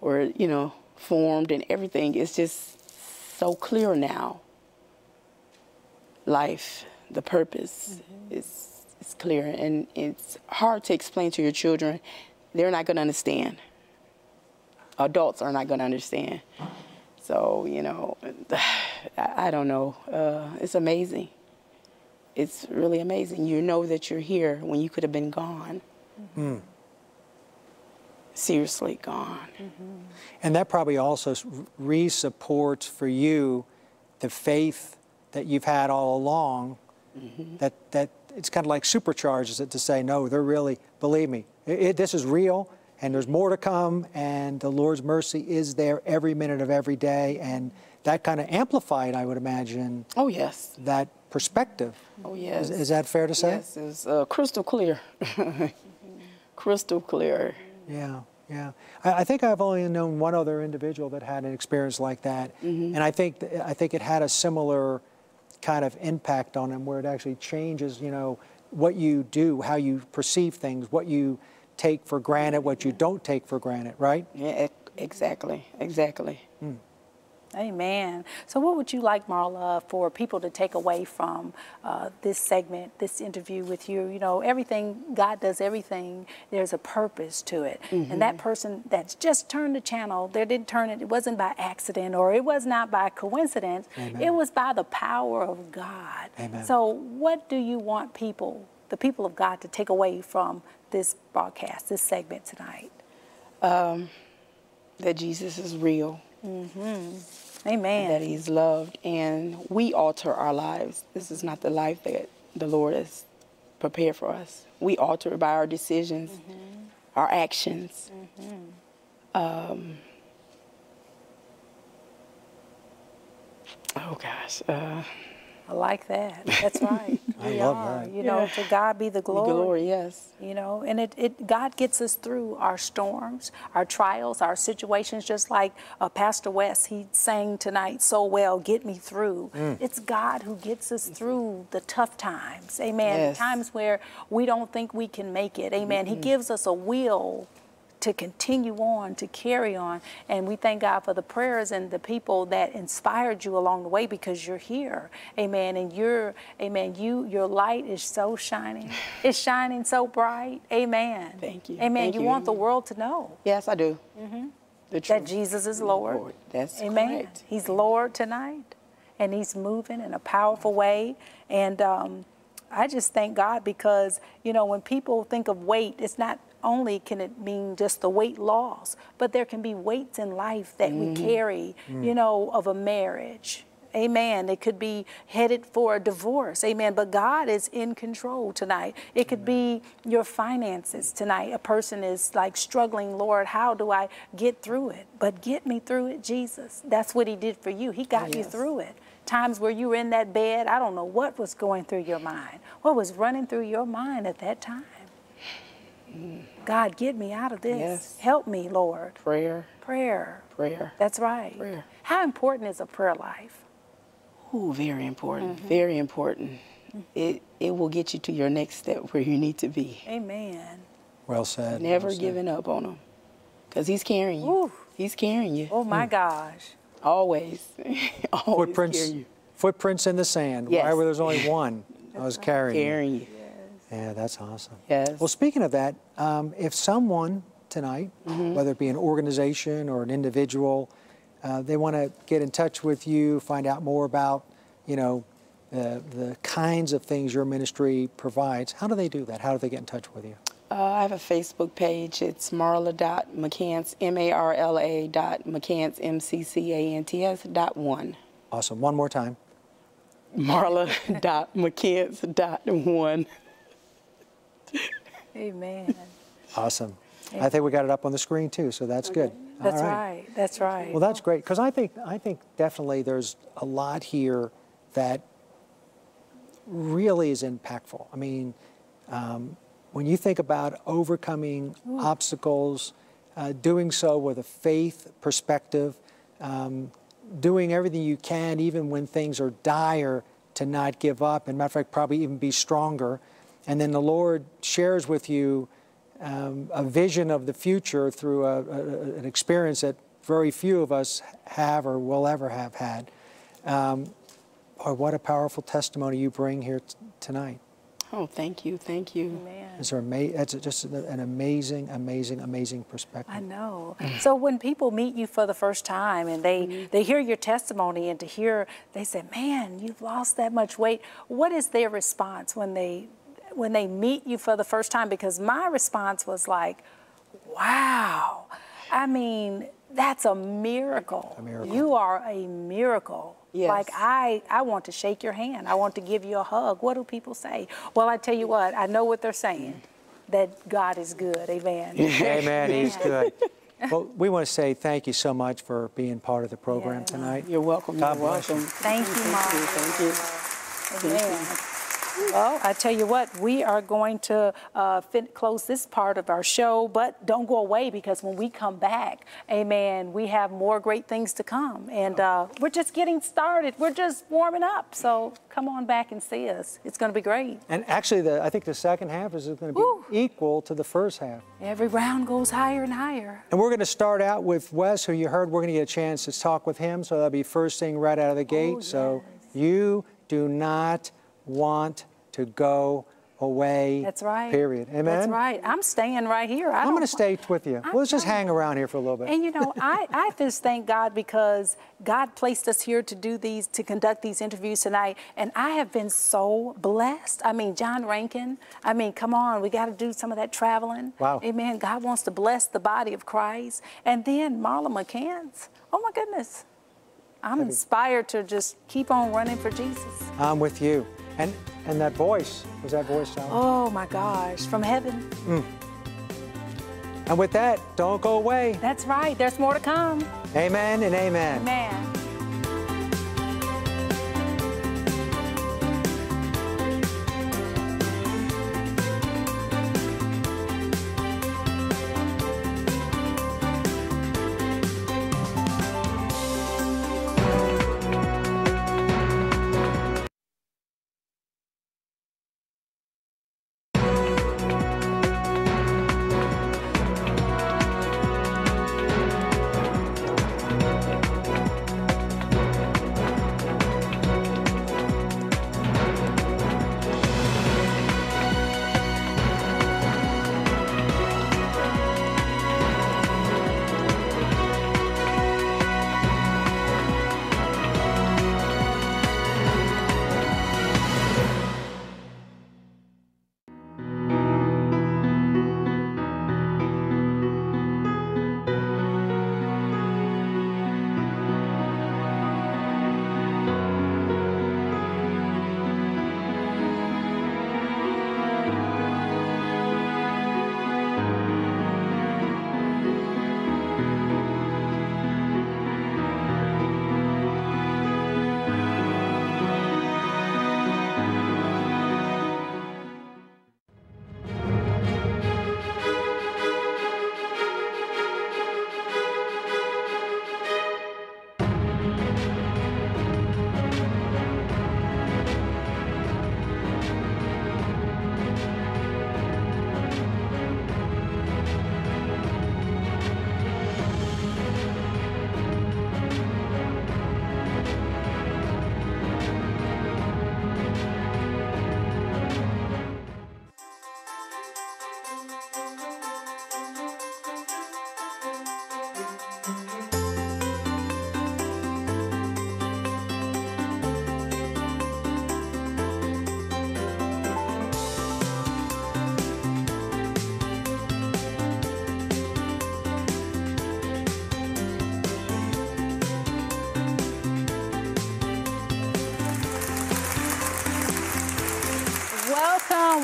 were, you know, formed and everything. It's just so clear now. Life, the purpose mm-hmm. is, is clear. And it's hard to explain to your children. They're not going to understand adults are not going to understand. So, you know, I, I don't know. Uh, it's amazing. It's really amazing. You know that you're here when you could have been gone. Mm-hmm. Hmm. Seriously gone. And that probably also re-supports for you the faith that you've had all along. That that it's kind of like supercharges it to say, no, they're really believe me, it, it- this is real, and there's more to come, and the Lord's mercy is there every minute of every day, and that kind of amplified, I would imagine, Oh, yes. that perspective. Oh, yes. Is, is that fair to say? Yes, it's uh, crystal clear. crystal clear. Yeah, yeah. I, I think I've only known one other individual that had an experience like that, mm-hmm. and I think th- I think it had a similar kind of impact on him, where it actually changes, you know, what you do, how you perceive things, what you take for granted, what you don't take for granted, right? Yeah, exactly. Exactly. Hmm. Amen. So, what would you like, Marla, for people to take away from uh, this segment, this interview with you? You know, everything, God does everything, there's a purpose to it. And that mm-hmm. person that's just turned the channel, they didn't turn it, it wasn't by accident or it was not by coincidence, Amen. it was by the power of God. Amen. So, what do you want people, the people of God, to take away from this broadcast, this segment tonight? Um, that Jesus is real. Mm-hmm. Amen. that he's loved and we alter our lives. This is not the life that the lord has prepared for us. We alter it by our decisions our actions. Um, oh gosh uh, I like that. That's right. I we love are. that. You know, to God be the glory. glory yes You know, and it, it God gets us through our storms, our trials, our situations. Just like uh, Pastor Wess, he sang tonight so well. Get me through. Mm. It's God who gets us through the tough times. Amen. Yes. Times where we don't think we can make it. Amen. He gives us a will to continue on, to carry on. And we thank God for the prayers and the people that inspired you along the way because you're here. Amen. And you're, amen, you your light is so shining. It's shining so bright. Amen. Thank you. Amen. Thank you you. want the world to know yes i do Mm-hmm. that. Jesus is Lord. Lord, that's Amen. correct. He's Lord tonight, and He's moving in a powerful way. And um, I just thank God because you know when people think of weight, it's not only can it mean just the weight loss, but there can be weights in life that we mm. carry. You mm. know, of a marriage. Amen. It could be headed for a divorce. Amen. But God is in control tonight. It could be your finances tonight. A person is like struggling, Lord, how do I get through it? But get me through it, Jesus. That's what He did for you. He got you through it. Times where you were in that bed, I don't know what was going through your mind. What was running through your mind at that time? God, get me out of this. Yes. Help me, Lord. prayer Prayer. Prayer. That's right. Prayer. How important is a prayer life? Ooh, very important. Mm-hmm. Very important. It it will get you to your next step where you need to be. Amen. Well said. Never well said. giving up on him, cause he's carrying you. Ooh. He's carrying you. Oh my gosh. Always. Always Footprints, carrying you. footprints in the sand. Why Yes. where there's only one? I was carrying. you. Carrying you. Yeah, that's awesome. Yes. Well, speaking of that, um, if someone tonight, Mm-hmm. whether it be an organization or an individual, uh, they want to get in touch with you, find out more about, you know, the, the kinds of things your ministry provides, how do they do that? How do they get in touch with you? Uh, I have a Facebook page. It's Marla.McCants, M-A-R-L-A dot McCants, M-C-C-A-N-T-S dot one. Awesome. One more time. Marla.McCants dot one. Amen. Awesome. I think we got it up on the screen too, so that's good. That's All right. That's right. Well, that's great because I think I think definitely there's a lot here that really is impactful. I mean, um, when you think about overcoming obstacles, uh, doing so with a faith perspective, um, doing everything you can, even when things are dire, to not give up, and matter of fact, probably even be stronger. And then the Lord shares with you um, a vision of the future through a, a, an experience that very few of us have or will ever have had. Um, boy, what a powerful testimony you bring here t- tonight. Oh, thank you, thank you. Amen. It's, ama- it's just an an amazing, amazing, amazing perspective. I know. So when people meet you for the first time and they, they hear your testimony and to hear they say, "Man, you've lost that much weight." What is their response when they when they meet you for the first time? Because my response was like, "Wow." I mean, that's a miracle. A miracle. You are a miracle. Yes. Like I, I want to shake your hand. I want to give you a hug. What do people say? Well, I tell you what, I know what they're saying. That God is good. Amen. Amen. He's good. Well, we want to say thank you so much for being part of the program Yeah. tonight. You're welcome. God You're bless you. welcome. Thank you, Mom. Thank you. Thank you. Amen. Well, I tell you what, we are going to uh, fin- close this part of our show, but don't go away because when we come back, amen, we have more great things to come. And uh, we're just getting started. We're just warming up. So come on back and see us. It's going to be great. And actually, the, I think the second half is going to be Woo. equal to the first half. Every round goes higher and higher. And we're going to start out with Wess, who you heard. We're going to get a chance to talk with him, so that'll be first thing right out of the gate. So you do not want to go away. That's right. Period. Amen. That's right. I'm staying right here. I I'm going to stay with you. I'm Let's just fine. hang around here for a little bit. And you know, I, I just thank God because God placed us here to do these, to conduct these interviews tonight. And I have been so blessed. I mean, John Renken, I mean, come on, we got to do some of that traveling. Wow. Amen. God wants to bless the body of Christ. And then Marla McCants. Oh my goodness. I'm inspired to just keep on running for Jesus. I'm with you. And and that voice was that voice sound? Oh my gosh, from heaven. Mm. And with that, don't go away. That's right. There's more to come. Amen and amen. Amen.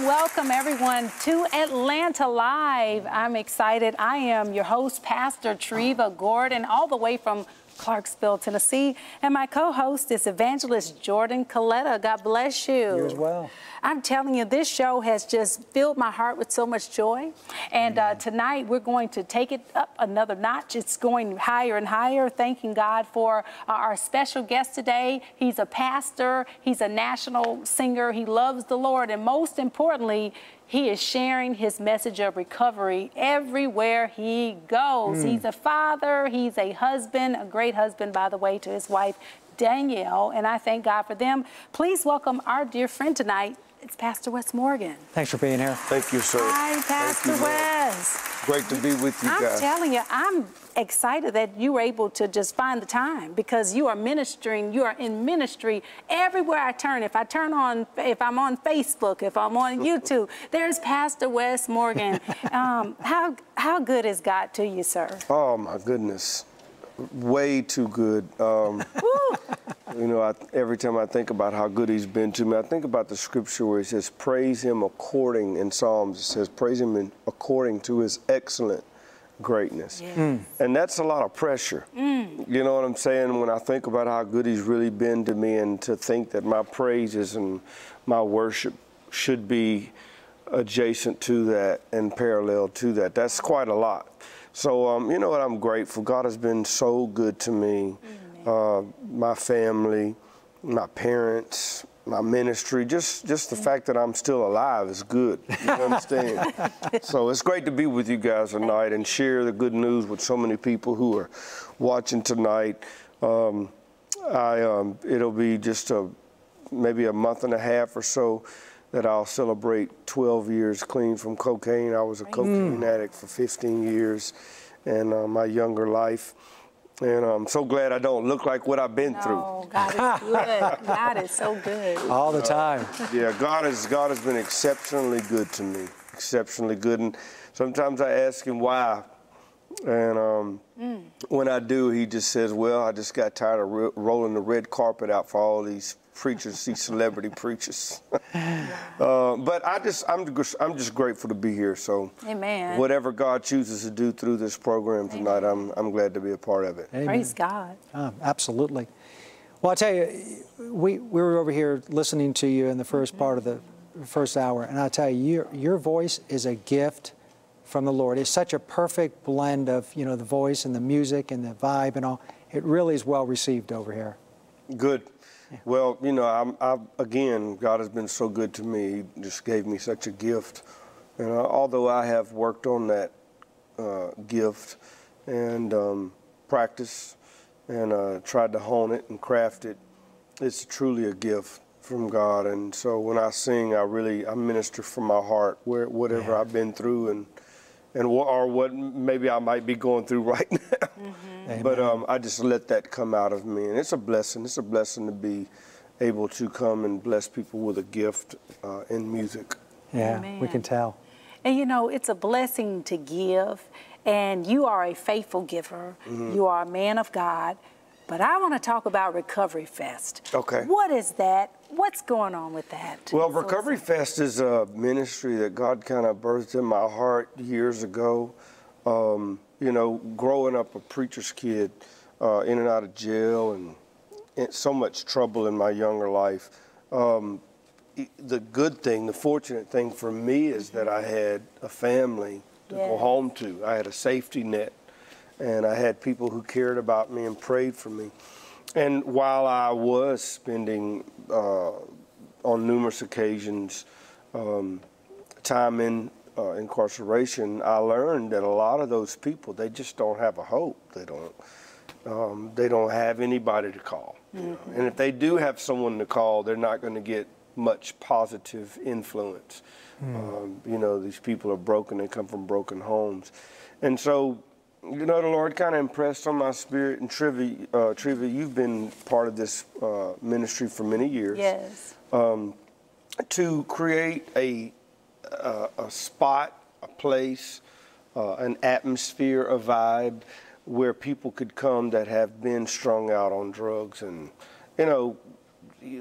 Welcome, everyone to Atlanta Live. I'm excited. I am your host, Pastor Treva Gordon, all the way from Clarksville, Tennessee. And my co host is Evangelist Jordan Colletta. God bless you. You as well. I'm telling you, this show has just filled my heart with so much joy. And uh, tonight we're going to take it up another notch. It's going higher and higher. Thanking God for uh, our special guest today. He's a pastor, he's a national singer, he loves the Lord, and most importantly, he is sharing his message of recovery everywhere he goes. Hmm. He's a father, he's a husband, a great husband, by the way, to his wife, Danielle, and I thank God for them. Please welcome our dear friend tonight. It's Pastor Wess Morgan. Thanks for being here. Thank you, sir. Hi, Pastor you. Wess. Great to be with you I'm guys. telling you, I'm excited that you were able to just find the time because you are ministering, you are in ministry everywhere I turn. If I turn on, if I'm on Facebook, if I'm on YouTube, there's Pastor Wess Morgan. um, how how good is God to you, sir? Oh my goodness, way too good. Um, you know, I, every time I think about how good He's been to me, I think about the scripture where He says, "Praise Him according." In Psalms, it says, "Praise Him in, according to His excellent greatness," and that's a lot of pressure. You know what I'm saying? When I think about how good He's really been to me, and to think that my praises and my worship should be adjacent to that and parallel to that. That's quite a lot. So, um, you know what? I'm grateful. God has been so good to me, uh, my family, my parents, my ministry. Just, just the fact that I'm still alive is good. You understand? so it's great to be with you guys tonight and share the good news with so many people who are watching tonight. Um, I, um, it'll be just a maybe a month and a half or so that I'll celebrate 12 years clean from cocaine. I was a cocaine addict for 15 years in uh, my younger life. And I'm so glad I don't look like what I've been through. Oh, God is good. God is so good. All the time. through. Yeah, God has God has been exceptionally good to me, exceptionally good. And sometimes I ask Him why, and um, when I do, He just says, "Well, I just got tired of ro- rolling the red carpet out for all these preachers, these celebrity preachers." uh, but I just I'm just, I'm just grateful to be here. So Amen. whatever God chooses to do through this program tonight, I'm I'm glad to be a part of it. Amen. Praise God. Um, absolutely. Well, I tell you, we, we were over here listening to you in the 1st part of the first hour, and I tell you, your, your voice is a gift from the Lord. It's such a perfect blend of, you know, the voice and the music and the vibe and all. It really is well received over here. Good. Well, you know, I'm, I, again, God has been so good to me. He just gave me such a gift. And uh, although I have worked on that uh, gift and um, practice and uh, tried to hone it and craft it, it's truly a gift from God. And so when I sing, I really I minister from my heart, where whatever I've been through and and wha- or what maybe I might be going through right now. But um, I just let that come out of me, and it's a blessing. It's a blessing to be able to come and bless people with a gift uh, in music. Yeah, we can tell. And you know, it's a blessing to give, and you are a faithful giver. Mm-hmm. You are a man of God. But I want to talk about Recovery Fest. Okay. What is that? What's going on with that? Well, So Recovery Fest is a ministry that God kind of birthed in my heart years ago. Um, you know, growing up a preacher's kid, uh, in and out of jail, and in so much trouble in my younger life. Um, the good thing, the fortunate thing for me is that I had a family to go home to. I had a safety net, and I had people who cared about me and prayed for me. And while I was spending uh, on numerous occasions um, time in uh, incarceration, I learned that a lot of those people they just don't have a hope. They don't. Um, they don't have anybody to call. you know. And if they do have someone to call, they're not going to get much positive influence. Um, you know, these people are broken. They come from broken homes, and so you know, the Lord kind of impressed on my spirit. And Treva, uh, Treva, you've been part of this uh, ministry for many years. Yes. To create a a, a spot, a place, uh, an atmosphere, a vibe where people could come that have been strung out on drugs and, you know,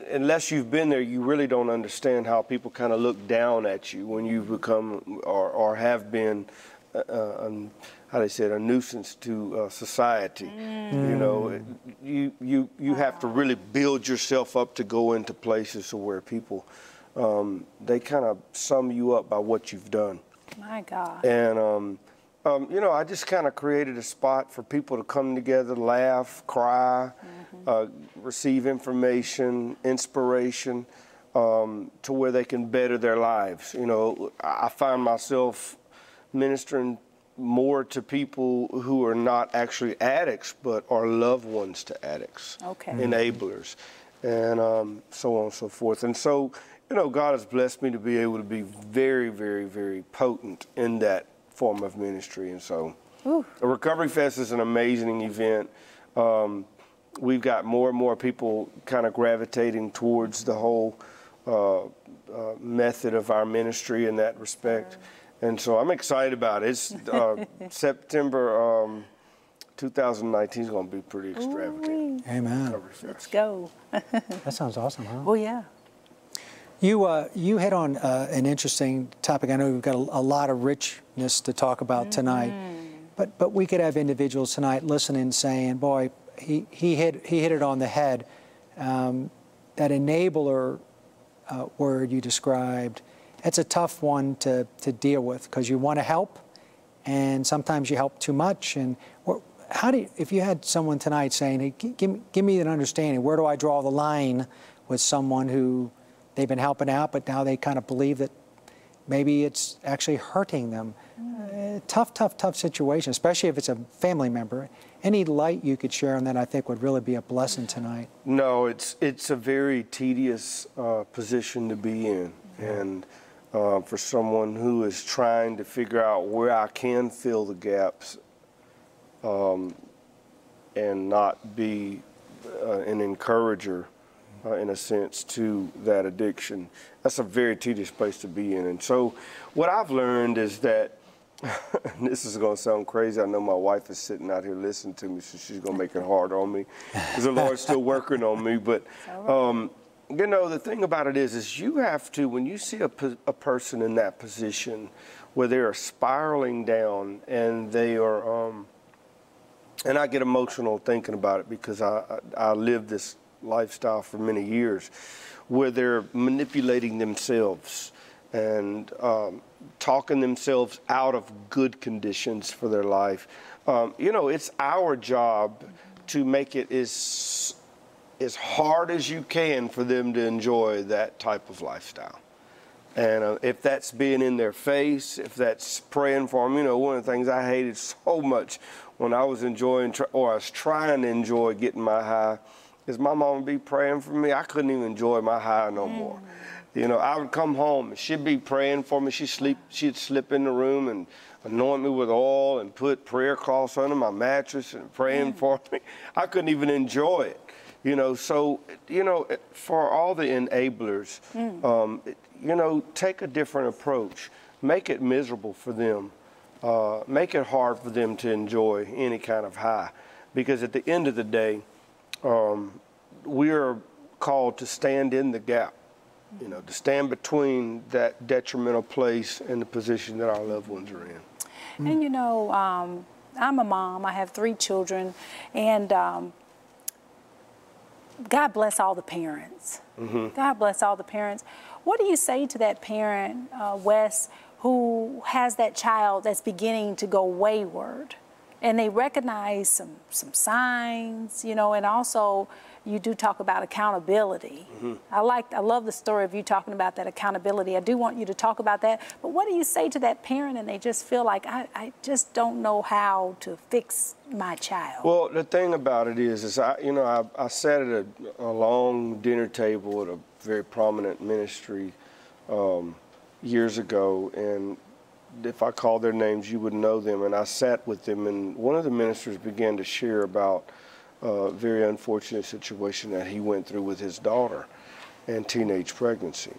unless you've been there, you really don't understand how people kind of look down at you when you've become or, or have been, uh, uh, um, how they say it, a nuisance to uh, society. You know, you you you have to really build yourself up to go into places where people um, they kind of sum you up by what you've done. My God. And, um, um, you know, I just kind of created a spot for people to come together, laugh, cry, uh, receive information, inspiration, um, to where they can better their lives. You know, I I find myself ministering more to people who are not actually addicts, but are loved ones to addicts, Okay. enablers, and um, so on and so forth. And so, you know, God has blessed me to be able to be very, very, very potent in that form of ministry. And so, the Recovery Fest is an amazing event. Um, we've got more and more people kind of gravitating towards the whole uh, uh, method of our ministry in that respect. And so I'm excited about it. It's uh, September um, 2019 is going to be pretty extravagant. Amen. Recovery Let's go. That sounds awesome, huh? Well, yeah. You, uh, you hit on uh, an interesting topic. I know we've got a, a lot of richness to talk about tonight, but, but we could have individuals tonight listening saying, boy, he, he, hit, he hit it on the head. Um, that enabler uh, word you described, it's a tough one to, to deal with because you want to help, and sometimes you help too much. And how do you, if you had someone tonight saying, hey, give, me- give me an understanding, where do I draw the line with someone who they've been helping out, but now they kind of believe that maybe it's actually hurting them? Uh, tough, tough, tough situation, especially if it's a family member. Any light you could share on that, I think, would really be a blessing tonight. No, it's it's a very tedious uh, position to be in, and uh, for someone who is trying to figure out where I can fill the gaps, um, and not be uh, an encourager, uh, in a sense, to that addiction. That's a very tedious place to be in, and so what I've learned is that. this is going to sound crazy. I know my wife is sitting out here listening to me, so she's going to make it hard on me because the Lord's still working on me. But, um, you know, the thing about it is, is you have to, when you see a, a person in that position where they are spiraling down and they are, um, and I get emotional thinking about it because I, I, lived this lifestyle for many years where they're manipulating themselves and um, talking themselves out of good conditions for their life. Um, you know, it's our job to make it as as hard as you can for them to enjoy that type of lifestyle. And uh, if that's being in their face, if that's praying for them, you know, one of the things I hated so much when I was enjoying, tr- or I was trying to enjoy getting my high, is my mom would be praying for me. I couldn't even enjoy my high no more. You know, I would come home and she'd be praying for me. She'd sleep, she'd slip in the room and anoint me with oil and put prayer cloths under my mattress and praying for me. I couldn't even enjoy it. You know, so you know, for all the enablers, um, you know, take a different approach. Make it miserable for them. Uh, make it hard for them to enjoy any kind of high, because at the end of the day, um, we are called to stand in the gap. You know, to stand between that detrimental place and the position that our loved ones are in. And you know, um, I'm a mom. I have three children, and um, God bless all the parents. God bless all the parents. What do you say to that parent, uh, Wess, who has that child that's beginning to go wayward, and they recognize some some signs, you know, and also you do talk about accountability. I like, I love the story of you talking about that accountability. I do want you to talk about that. But what do you say to that parent, and they just feel like I, I just don't know how to fix my child? Well, the thing about it is, is I, you know, I, I sat at a, a long dinner table at a very prominent ministry um, years ago, and if I called their names, you would know them. And I sat with them, and one of the ministers began to share about a very unfortunate situation that he went through with his daughter and teenage pregnancy.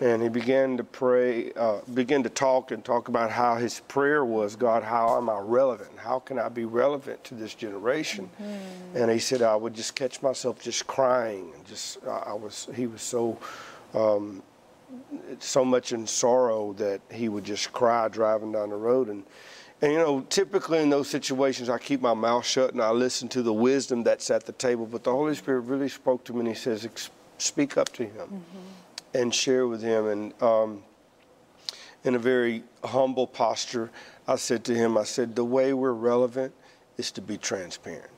and he began to pray, uh, began to talk and talk about how his prayer was, God, how am I relevant? How can I be relevant to this generation? And he said, I would just catch myself just crying and just, I I was, he was so, um, so much in sorrow that he would just cry driving down the road. And, and you know, typically in those situations, I keep my mouth shut and I listen to the wisdom that's at the table. But the Holy Spirit really spoke to me and he says, speak up to him and share with him. And um, in a very humble posture, I said to him, I said, the way we're relevant is to be transparent.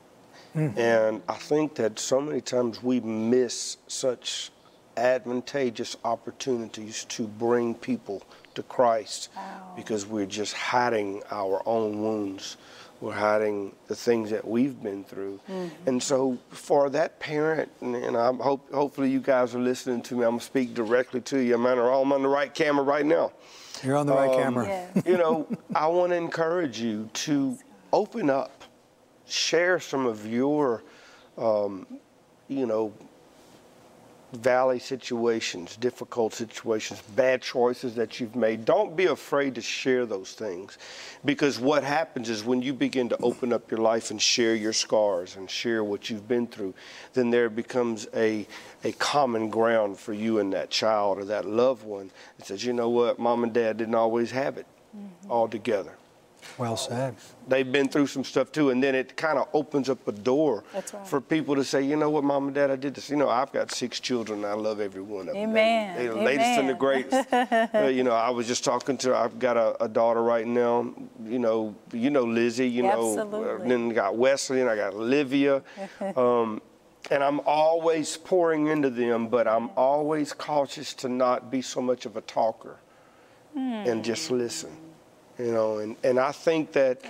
And I think that so many times we miss such advantageous opportunities to bring people to Christ because we're just hiding our own wounds. We're hiding the things that we've been through. And so for that parent, and, and I hope hopefully you guys are listening to me, I'm gonna speak directly to you. I'm on, I'm on the right camera right now. You're on the right Um, camera. Yes. you know, I want to encourage you to open up, share some of your, um, you know, valley situations, difficult situations, bad choices that you've made. Don't be afraid to share those things. Because what happens is when you begin to open up your life and share your scars and share what you've been through, then there becomes a, a common ground for you and that child or that loved one that says, you know what, mom and dad didn't always have it mm-hmm. all together Well said. they've been through some stuff too, and then it kind of opens up a door right. for people to say, you know what, mom and dad, I did this. You know, I've got six children, and I love every one of them. Amen. They, are the latest and the Amen. greatest. Uh, you know, I was just talking to. I've got a, a daughter right now. You know, you know Lizzie. You know, Absolutely. uh, then got Wesley, and I got Olivia. Um, and I'm always pouring into them, but I'm always cautious to not be so much of a talker and just listen. You know, and, and I think that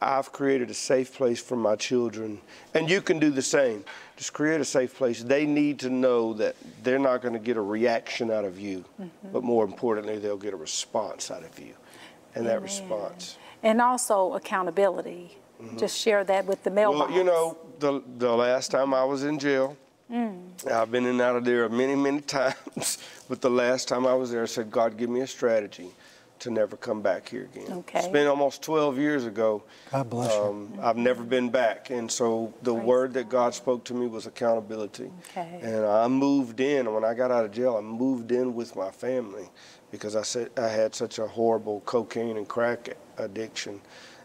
I've created a safe place for my children, and you can do the same. Just create a safe place. They need to know that they're not going to get a reaction out of you, but more importantly, they'll get a response out of you. And that response. And also accountability. Just share that with the mailbox. Mm-hmm. Well, you know, the, the last time I was in jail, I've been in and out of there many, many times, but the last time I was there, I said, God, give me a strategy to never come back here again. Okay. It's been almost 12 years ago. God bless you. Um, I've never been back. And so the word that God spoke to me was accountability. Okay. And I moved in, when I got out of jail, I moved in with my family because I said I had such a horrible cocaine and crack addiction.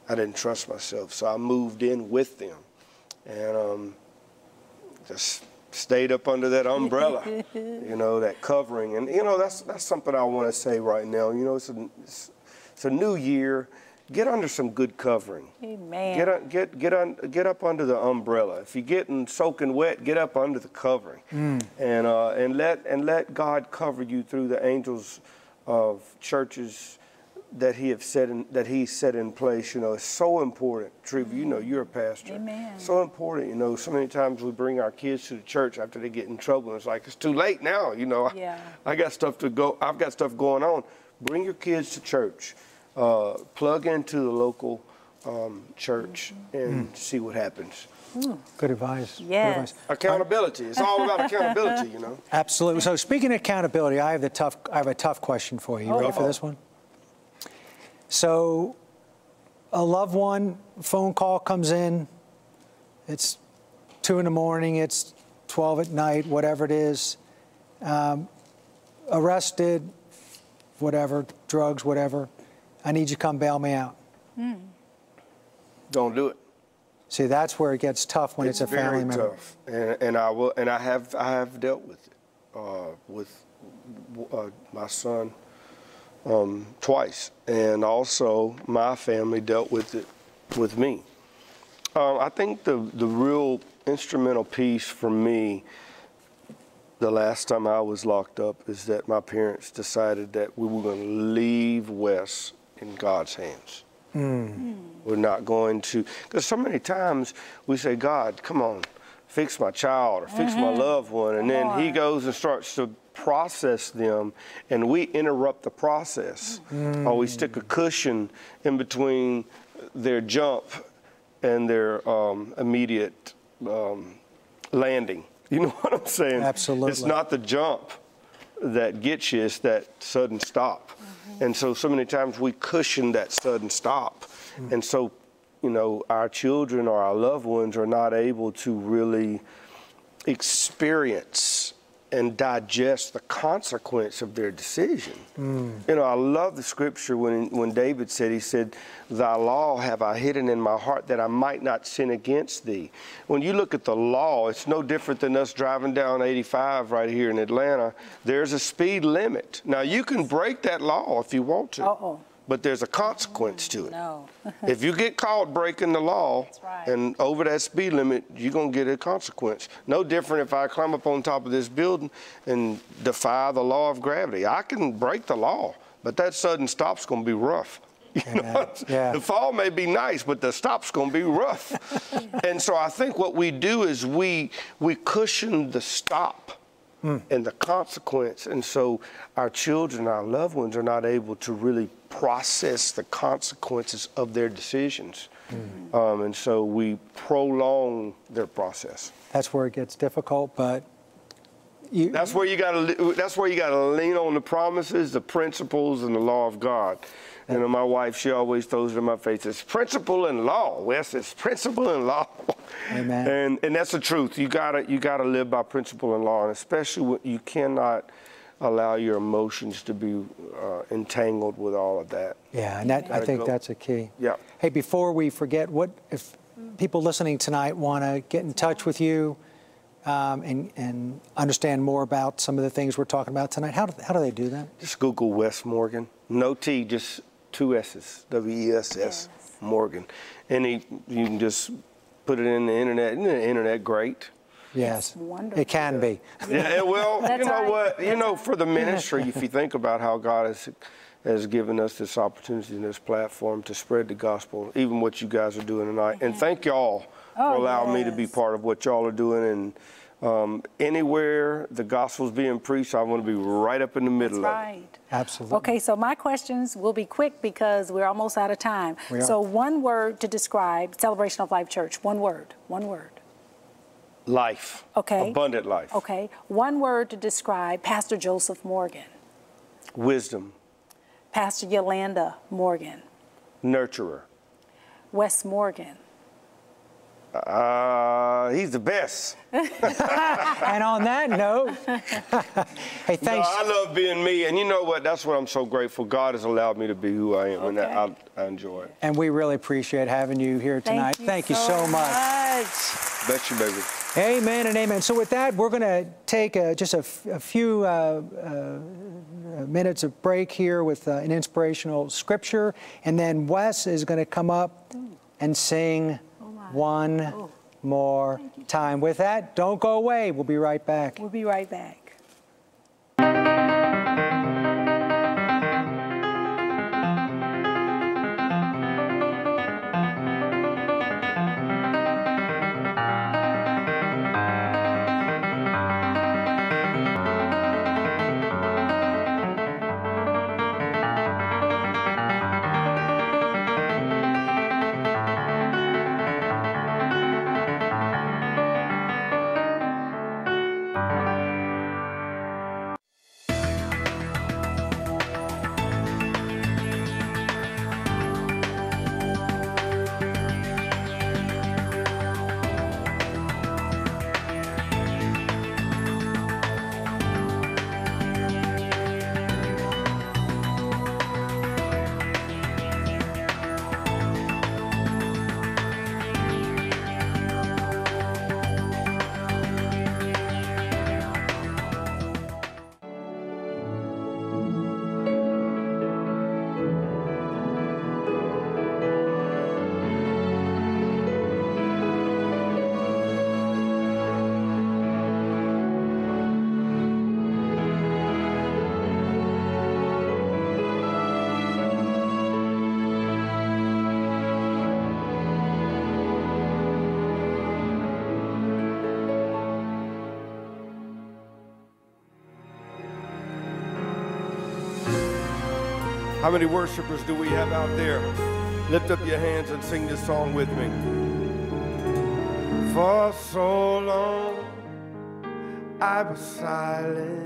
I didn't trust myself. So I moved in with them and um, just stayed up under that umbrella, you know, that covering. And, you know, that's, that's something I want to say right now. You know, it's a, it's, it's a new year. Get under some good covering. Amen. Get, un, get, get, un, get up under the umbrella. If you're getting soaking wet, get up under the covering. And, uh, and, let, and let God cover you through the angels of churches that he have set in, that he set in place. You know, it's so important. Treva, you know, you're a pastor. Amen. So important. You know, so many times we bring our kids to the church after they get in trouble, and it's like it's too late now. You know, Yeah. I, I got stuff to go. I've got stuff going on. Bring your kids to church. Uh, plug into the local um, church and see what happens. Good advice. Good Yes. advice. Accountability. It's all about accountability. You know. Absolutely. So speaking of accountability, I have the tough. I have a tough question for you. You ready for this one? So, a loved one phone call comes in. It's two in the morning. It's 12 at night. Whatever it is. Um, arrested. Whatever. Drugs. Whatever. I need you to come bail me out. Don't do it. See, that's where it gets tough when it's, a family very member. tough, and, and I will, and I have, I have dealt with it, uh, with uh, my son um, twice, and also my family dealt with it with me. Um, I think the the real instrumental piece for me, the last time I was locked up, is that my parents decided that we were going to leave Wess in God's hands. We're not going to, because so many times we say, God, come on, fix my child or fix my loved one. And then he goes and starts to process them, and we interrupt the process. Or we stick a cushion in between their jump and their um, immediate um, landing. You know what I'm saying? Absolutely. It's not the jump that gets you is that sudden stop. And so, so many times we cushion that sudden stop. And so, you know, our children or our loved ones are not able to really experience and digest the consequence of their decision. Mm. You know, I love the scripture when, when David said, he said, Thy law have I hidden in my heart that I might not sin against thee. When you look at the law, it's no different than us driving down 85 right here in Atlanta. There's a speed limit. Now, you can break that law if you want to. Uh-oh. But there's a consequence to it. No. If you get caught breaking the law right. and over that speed limit, you're going to get a consequence. No different if I climb up on top of this building and defy the law of gravity. I can break the law, but that sudden stop's going to be rough. You know, Yeah. the fall may be nice, but the stop's going to be rough. and so I think what we do is we we cushion the stop and the consequence, and so our children, our loved ones, are not able to really process the consequences of their decisions, um, and so we prolong their process. That's where it gets difficult, but you, That's where you got to. That's where you got to lean on the promises, the principles, and the law of God. You know, my wife, she always throws it in my face. It's principle and law. Wess, it's principle and law. Amen. And and that's the truth. You gotta you gotta live by principle and law, and especially when you cannot allow your emotions to be uh, entangled with all of that. yeah, and that, I think go. that's a key. Yeah. Hey, before we forget, what if people listening tonight want to get in touch with you um, and, and understand more about some of the things we're talking about tonight? How do, how do they do that? Just Google Wess Morgan. No T, just two S's. W E S S Morgan. And he, you can just put it in the internet. Isn't the internet great? Yes, wonderful. it can be. Yeah, eh, well, That's you know right. what? You know, for the ministry, if you think about how God has has given us this opportunity and this platform to spread the gospel, even what you guys are doing tonight, and thank y'all Oh, for allowing me to be part of what y'all are doing. And um, anywhere the gospel's being preached, I want to be right up in the middle That's of it. right. Absolutely. Okay, so my questions will be quick because we're almost out of time. We are. So one word to describe Celebration of Life Church. One word. One word. Life. Okay. Abundant life. Okay. One word to describe Pastor Joseph Morgan. Wisdom. Pastor Yolanda Morgan. Nurturer. Wess Morgan. Uh, he's the best. And on that note, hey, No, thanks. I love being me, and you know what? That's what I'm so grateful. God has allowed me to be who I am, and Okay. I, I enjoy it. And we really appreciate having you here tonight. Thank you, so much. much. Bet you, baby. Amen and amen. So with that, we're going to take uh just a, f- a few uh, uh, minutes of break here with uh, an inspirational scripture, and then Wess is going to come up and sing one oh. more time. With that, don't go away. We'll be right back. We'll be right back. many worshipers do we have out there? Lift up your hands and sing this song with me. For so long I was silent,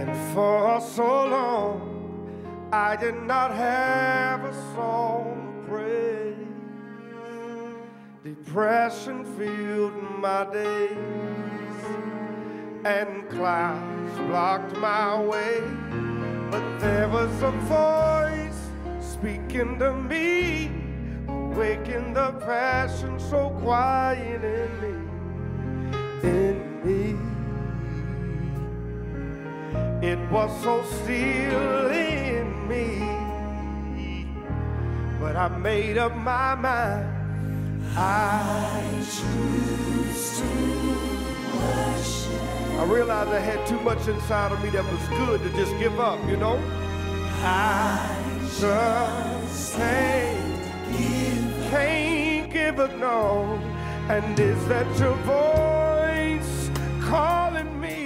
and for so long I did not have a song to praise. Depression filled my days and clouds blocked my way. But there was a voice speaking to me, waking the passion so quiet in me, in me. It was so still in me, but I made up my mind. I choose to worship. I realized I had too much inside of me that was good to just give up, you know? I just can't give, can't give up, no. And is that your voice calling me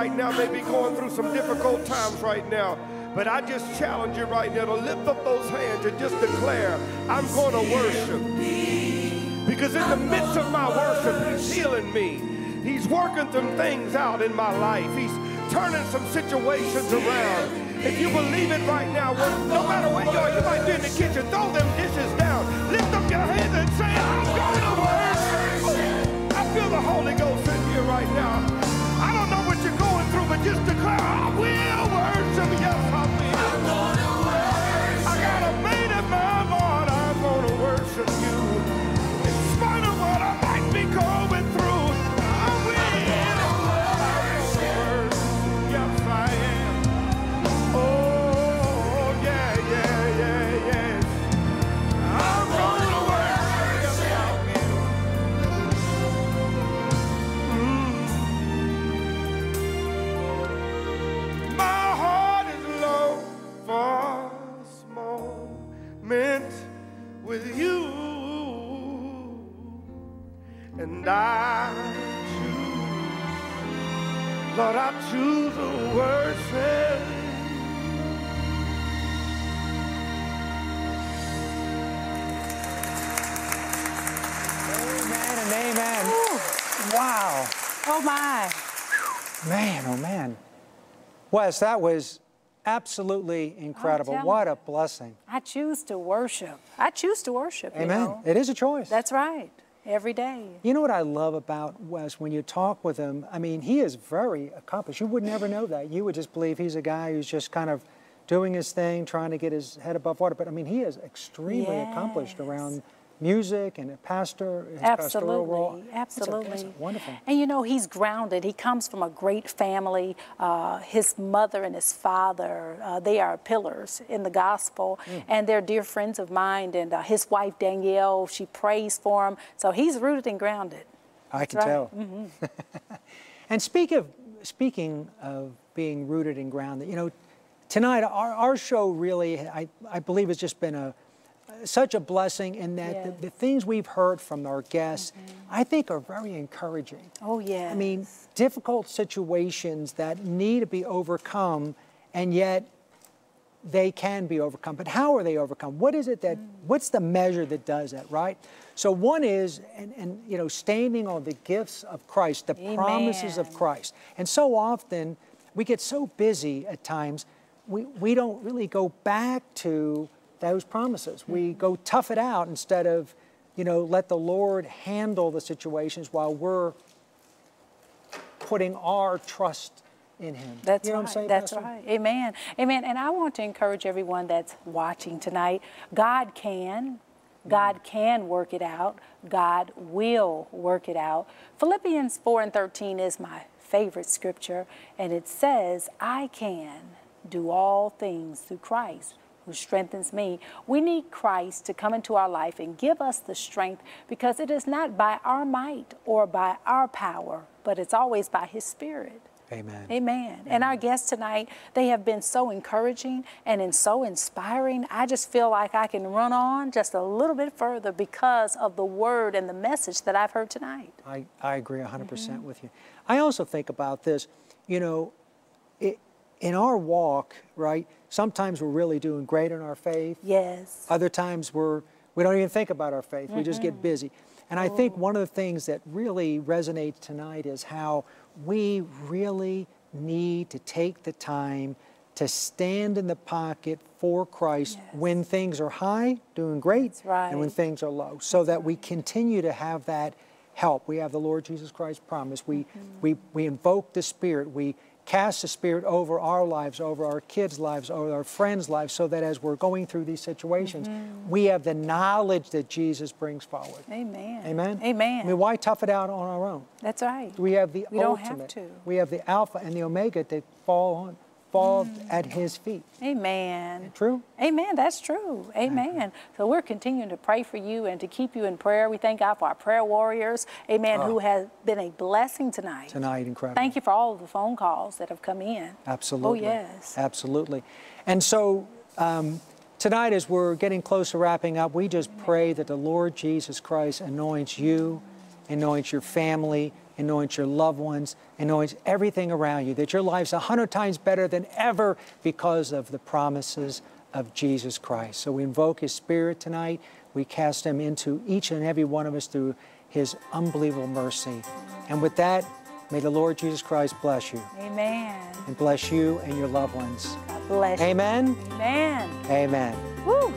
right now may be going through some difficult times right now. But I just challenge you right now to lift up those hands and just declare, I'm going to worship. Because in the midst of my worship, He's healing me. He's working some things out in my life. He's turning some situations around. If you believe it right now, no matter where you are, you might be in the kitchen, throw them dishes down. Lift up your hands and say, I'm going to worship. I feel the Holy Ghost in here right now. Just declare, I will worship. Wess, that was absolutely incredible. What a blessing. I choose to worship. I choose to worship. you Amen. know. It is a choice. That's right. Every day. You know what I love about Wess when you talk with him? I mean, he is very accomplished. You would never know that. You would just believe he's a guy who's just kind of doing his thing, trying to get his head above water. But I mean, he is extremely accomplished around music and a pastor, his pastoral role. Absolutely, absolutely. wonderful. And you know, he's grounded. He comes from a great family. Uh, his mother and his father, uh, they are pillars in the gospel, Mm. and they're dear friends of mine. And uh, his wife Danielle, she prays for him. So he's rooted and grounded. I can right. tell. and speak of, speaking of being rooted and grounded, you know, tonight our, our show really, I, I believe, has just been a such a blessing in that Yes. the, the things we've heard from our guests, mm-hmm. I think, are very encouraging. Oh yeah. I mean, difficult situations that need to be overcome, and yet they can be overcome. But how are they overcome? What is it that, mm. what's the measure that does that, right? So one is, and, and you know, standing on the gifts of Christ, the promises of Christ. And so often we get so busy at times, we, we don't really go back to those promises. We go tough it out instead of, you know, let the Lord handle the situations while we're putting our trust in Him. That's you know right. what I'm saying, that's Pastor? right. Amen. Amen. And I want to encourage everyone that's watching tonight. God can. God mm. can work it out. God will work it out. Philippians 4 and 13 is my favorite scripture, and it says, I can do all things through Christ who strengthens me. We need Christ to come into our life and give us the strength because it is not by our might or by our power, but it's always by His Spirit. Amen. Amen. And our guests tonight, they have been so encouraging and in so inspiring. I just feel like I can run on just a little bit further because of the word and the message that I've heard tonight. I, I agree 100% Mm-hmm. with you. I also think about this, you know, it, in our walk, right, sometimes we're really doing great in our faith. Yes. Other times we're, we don't even think about our faith. We just get busy. And I think oh. one of the things that really resonates tonight is how we really need to take the time to stand in the pocket for Christ when things are high, doing great, right. and when things are low, so that we continue to have that help. We have the Lord Jesus Christ promise. We, mm-hmm. we, we invoke the Spirit. We cast the Spirit over our lives, over our kids' lives, over our friends' lives, so that as we're going through these situations, mm-hmm. we have the knowledge that Jesus brings forward. Amen. Amen? Amen. I mean, why tough it out on our own? That's right. We have the We don't ultimate. have to. We have the Alpha and the Omega that fall on, fall Mm. at His feet. Amen. True? Amen. That's true. Amen. So we're continuing to pray for you and to keep you in prayer. We thank God for our prayer warriors. Amen. Who has been a blessing tonight. Tonight, incredible. Thank you for all of the phone calls that have come in. Absolutely. Oh, yes. Absolutely. And so um, tonight, as we're getting close to wrapping up, we just pray that the Lord Jesus Christ anoints you, anoints your family, anoints your loved ones, anoints everything around you, that your life's a hundred times better than ever because of the promises of Jesus Christ. So we invoke His Spirit tonight. We cast Him into each and every one of us through His unbelievable mercy. And with that, may the Lord Jesus Christ bless you Amen. and bless you and your loved ones. God bless you. Amen. Amen. Amen. Woo.